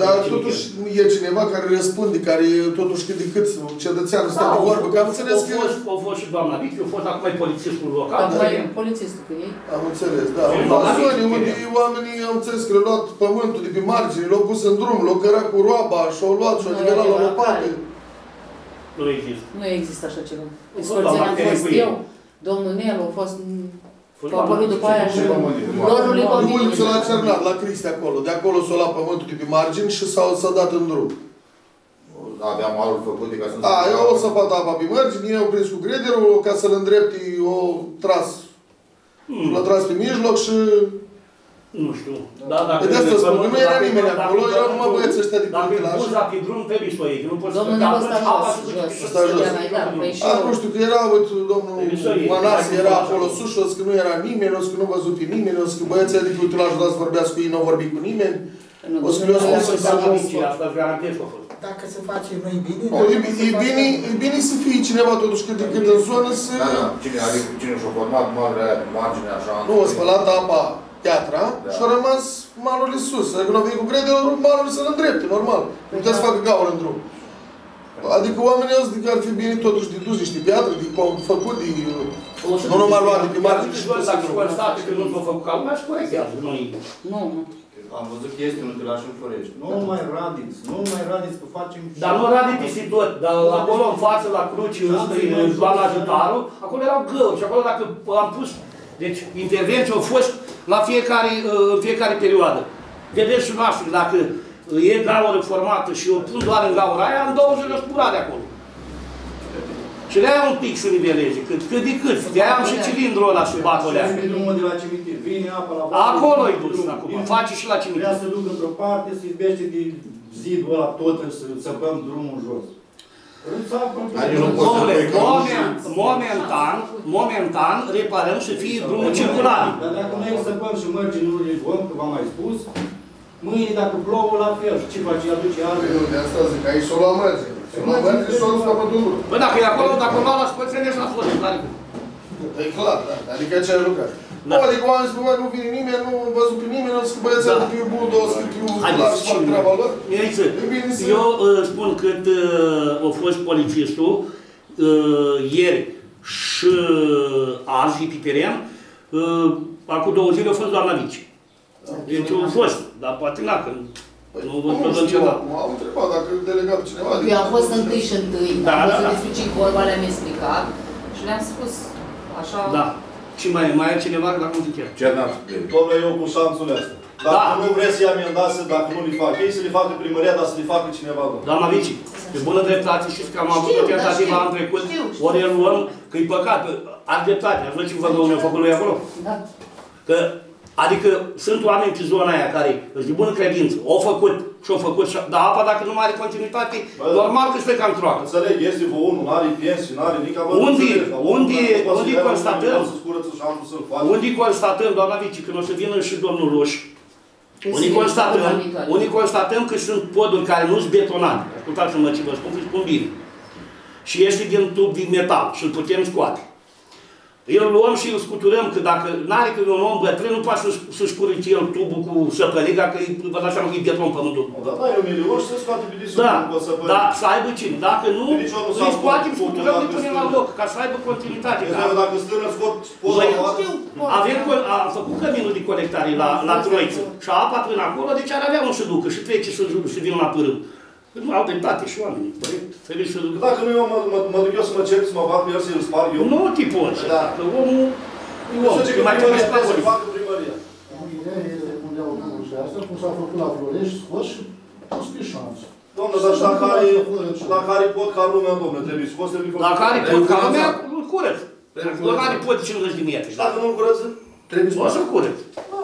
Dar totuși e cineva care răspunde, care e totuși cât de cât cetățeanul stă de vorbă, că am înțeles au că... fost, au fost și doamna Vici, au fost acum e polițistul local. Acum dar- e polițistul cu ei. Am înțeles, da. Și În doamna zone Vici, unde oamenii am înțeles că le-au luat pământul de pe margine, l-au pus în drum, l-au cărat cu roaba și-au luat și-au Nu, nivelat la e lopate. Nu există. Nu există așa ceva. În fost Scorțeni doamna am fost Terecu. eu, domnul Nelu, a fost... Fost Au apărut doamna după aia și... Ce pământ e? Lor nu le În convine. ulță la Cernat, la Cristi acolo. De acolo s-a luat pământul de pe margini și s-a, s-a dat în drum. Aveam malul făcut de ca să nu A, eu o să bat apa pe margini, eu prins cu grederul, ca să-l îndrepti, o tras. Hmm. L-a tras pe mijloc și... Nu știu. Da, dacă De asta spun, pământul- nu era dacă- nimeni dacă acolo, erau pământul- numai băieții ăștia de Dacă e copilași. buza pe drum, trebuie să o iei, că nu poți să... Domnul că Nelu atunci sta apa jos, se duce jos. pe Sta jos. Stătea mai da, păi și A, eu... nu știu, că era, uite, domnul Trebuie să o iei. Manase Hai, era să acolo faci. sus și o zis că nu era nimeni, o zis că nu a văzut pe nimeni, o zis că băieții adică uite l-a ajutat să vorbească cu ei, nu au vorbit cu nimeni. Nu, O să le-o spun domnul să Nelu se sta Doamna jos. Vici, asta îți garantez că a fost. Dacă se face, nu-i bine. O, Dacă E, nu bi- se e, face- bine, e bine să fie cineva totuși cât de cât în zonă să... Da, da. Cine, adică cine și-a format malurile aia pe margine așa? Nu, a spălat apa piatra Da. și a rămas malurile sus. Adică nu a venit cu grederul, malurile să-l îndrepte, normal. Nu putea să facă gaură în drum. Adică oamenii ăștia că ar fi bine totuși de dus niște piatră, de com- făcut, de... Nu numai luat de pe margine și pus în Dacă drum. constate că nu s-a făcut ca lumea, și corectează. Noi Nu, nu. Am văzut chestii unde lași în Florești. Nu mai radiți, nu mai radiți, că facem... Dar nu rade peste tot, dar acolo în față, la cruci, în doamna ajutarul, acolo erau găuri și acolo dacă am pus, deci intervenții au fost la fiecare, uh, în fiecare perioadă. Vedeți și noastră, dacă e gaură formată și o pun doar în gaura aia, în două zile o spura de acolo. Și de-aia un pic să niveleze, cât, cât de cât. De-aia am și cilindrul ăla și batul ăla. Pe drumul de la cimitir, vine apa la Acolo e dus drum, acum, vine- face și la cimitir. Vrea să duc într-o parte, să izbește de zidul ăla tot, să săpăm drumul jos. Adică nu poți să Domnule, pui că nu moment, momentan, momentan, reparăm să fie drumul circular. Dar dacă noi săpăm și mărginurile vom, că v-am mai spus, mâine dacă plouă la fel, și ce face, aduce Păi altă. nu, de asta zic, aici s-o lua mărgine. S-o lua mărgine și s-o lua pământul drum. Păi dacă e acolo, dacă nu la Scoțenia și la Florești, la Ricu. E clar, da. Adică ce ai lucrat. Da. Nu, adică oamenii spun, băi, nu vine nimeni, nu am văzut pe nimeni, o să băieții Da. da. pe buldoz, că eu Haideți, las fac și- treaba lor. Iaiță, E bine să... Eu uh, spun că uh, a fost polițistul uh, ieri și uh, azi pe teren, uh, acum două zile a fost doamna Vici. Deci a fost, dar poate n-a, că nu vă Nu spun știu, ceva. acum am întrebat dacă delegat cineva. Eu am fost întâi și întâi, Da, am da, văzut da. despre ce vorba, le-am explicat și le-am spus așa... Da. Și mai, mai e cineva dacă nu zic el. Cernat. Domnule, eu cu șanțul ăsta. Dacă Da. nu vreți să-i amendați, dacă nu le fac ei, să le facă primăria, dar să le facă cineva. bă. Doamna Vici, pe bună dreptate știți că am avut Știu, o tentativă da, știu, în trecut, știu, știu. ori îl luăm, că e păcat, are dreptate, ați văzut ce vă domnul a făcut lui acolo? Da. Că, adică sunt oameni pe zona aia care îți de bună credință, au făcut și au făcut, și, dar apa dacă nu mai are continuitate, Bă, normal că stă cam troacă. Înțeleg, este vă unul, n-are pensii, n-are nici Unde- unde- unde constatăm? Să scurăță șanțul să-l facă. Unde constatăm, doamna Vici, când o să vină și domnul Roș, unii Sigur, constatăm, săptămâna viitoare. unii constatăm că sunt poduri care nu sunt betonate. Ascultați-mă ce vă spun, că spun bine. și este din tub din metal și îl putem scoate. Îl luăm și îl scuturăm, că dacă n-are că un om bătrân, nu poate să-și să curățe el tubul cu săpăliga, că e- vă dați seama că e beton pământul. Da, dai un milion și se scoate pe discul Da, cu săpării. da, să aibă cine. Dacă nu, Pe niciodată s-a îi scoatem, făcut scuturăm, dacă îi punem la stână. loc, ca să aibă continuitate. Deci, Ca- Dacă stână scot poza Noi la avem, co- am făcut căminul de colectare la, la Troiță și apa până acolo, deci ar avea un să ducă și trece să, să vină la pârâu. Nu au dreptate și oamenii, corect? Trebuie să... Dacă nu eu mă, mă, mă duc eu să mă cer, să mă bag pe el, să-l spar eu. Nu te poți, Da. că omul... E Nu om, știu ce că mai că trebuie să primăria trebuie să facă facă primăria. Ideea e unde au făcut și asta, cum s-a făcut la Florești, scos și pus pe șanță. Doamne, dar și la care, și la care pot ca lumea, domnule, trebuie scos, trebuie făcut. La care pot, ca lumea, curățat. îl curăț. La care pot 50 de metri. Și dacă nu-l curăță, trebuie O să curăț.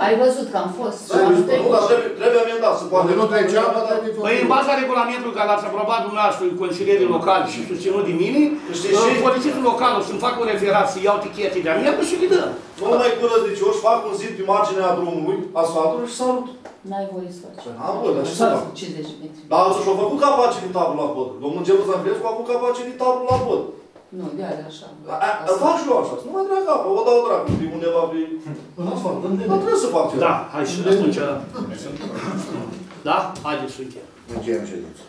Ai văzut că am fost. și Trebuie am spus, nu, dar trebuie, trebuie amendat, să poate. Poate nu trece apa, trebuie Păi în baza regulamentului care l-ați aprobat dumneavoastră, consilierii locali și susținut de mine, Știți și- uh, polițistul local o să-mi facă un referat să iau tichete de-a mea și le dăm. Nu mai curăț, deci eu își fac un zid pe marginea drumului, asfaltului și salut. N-ai voie să faci. Am voie, dar ce să fac? 50 de metri. Dar și-au făcut capace din tablul la pod. Domnul Gelu Zanfrescu a făcut capace din tablul la pod. Nu, de alea așa. Îl fac și eu așa, să nu mai trag apă, o dau dracu, pe undeva pe... În asfalt, în Dar trebuie să fac ceva. Da, hai și atunci. Da? Haideți să încheiem. Încheiem ședința.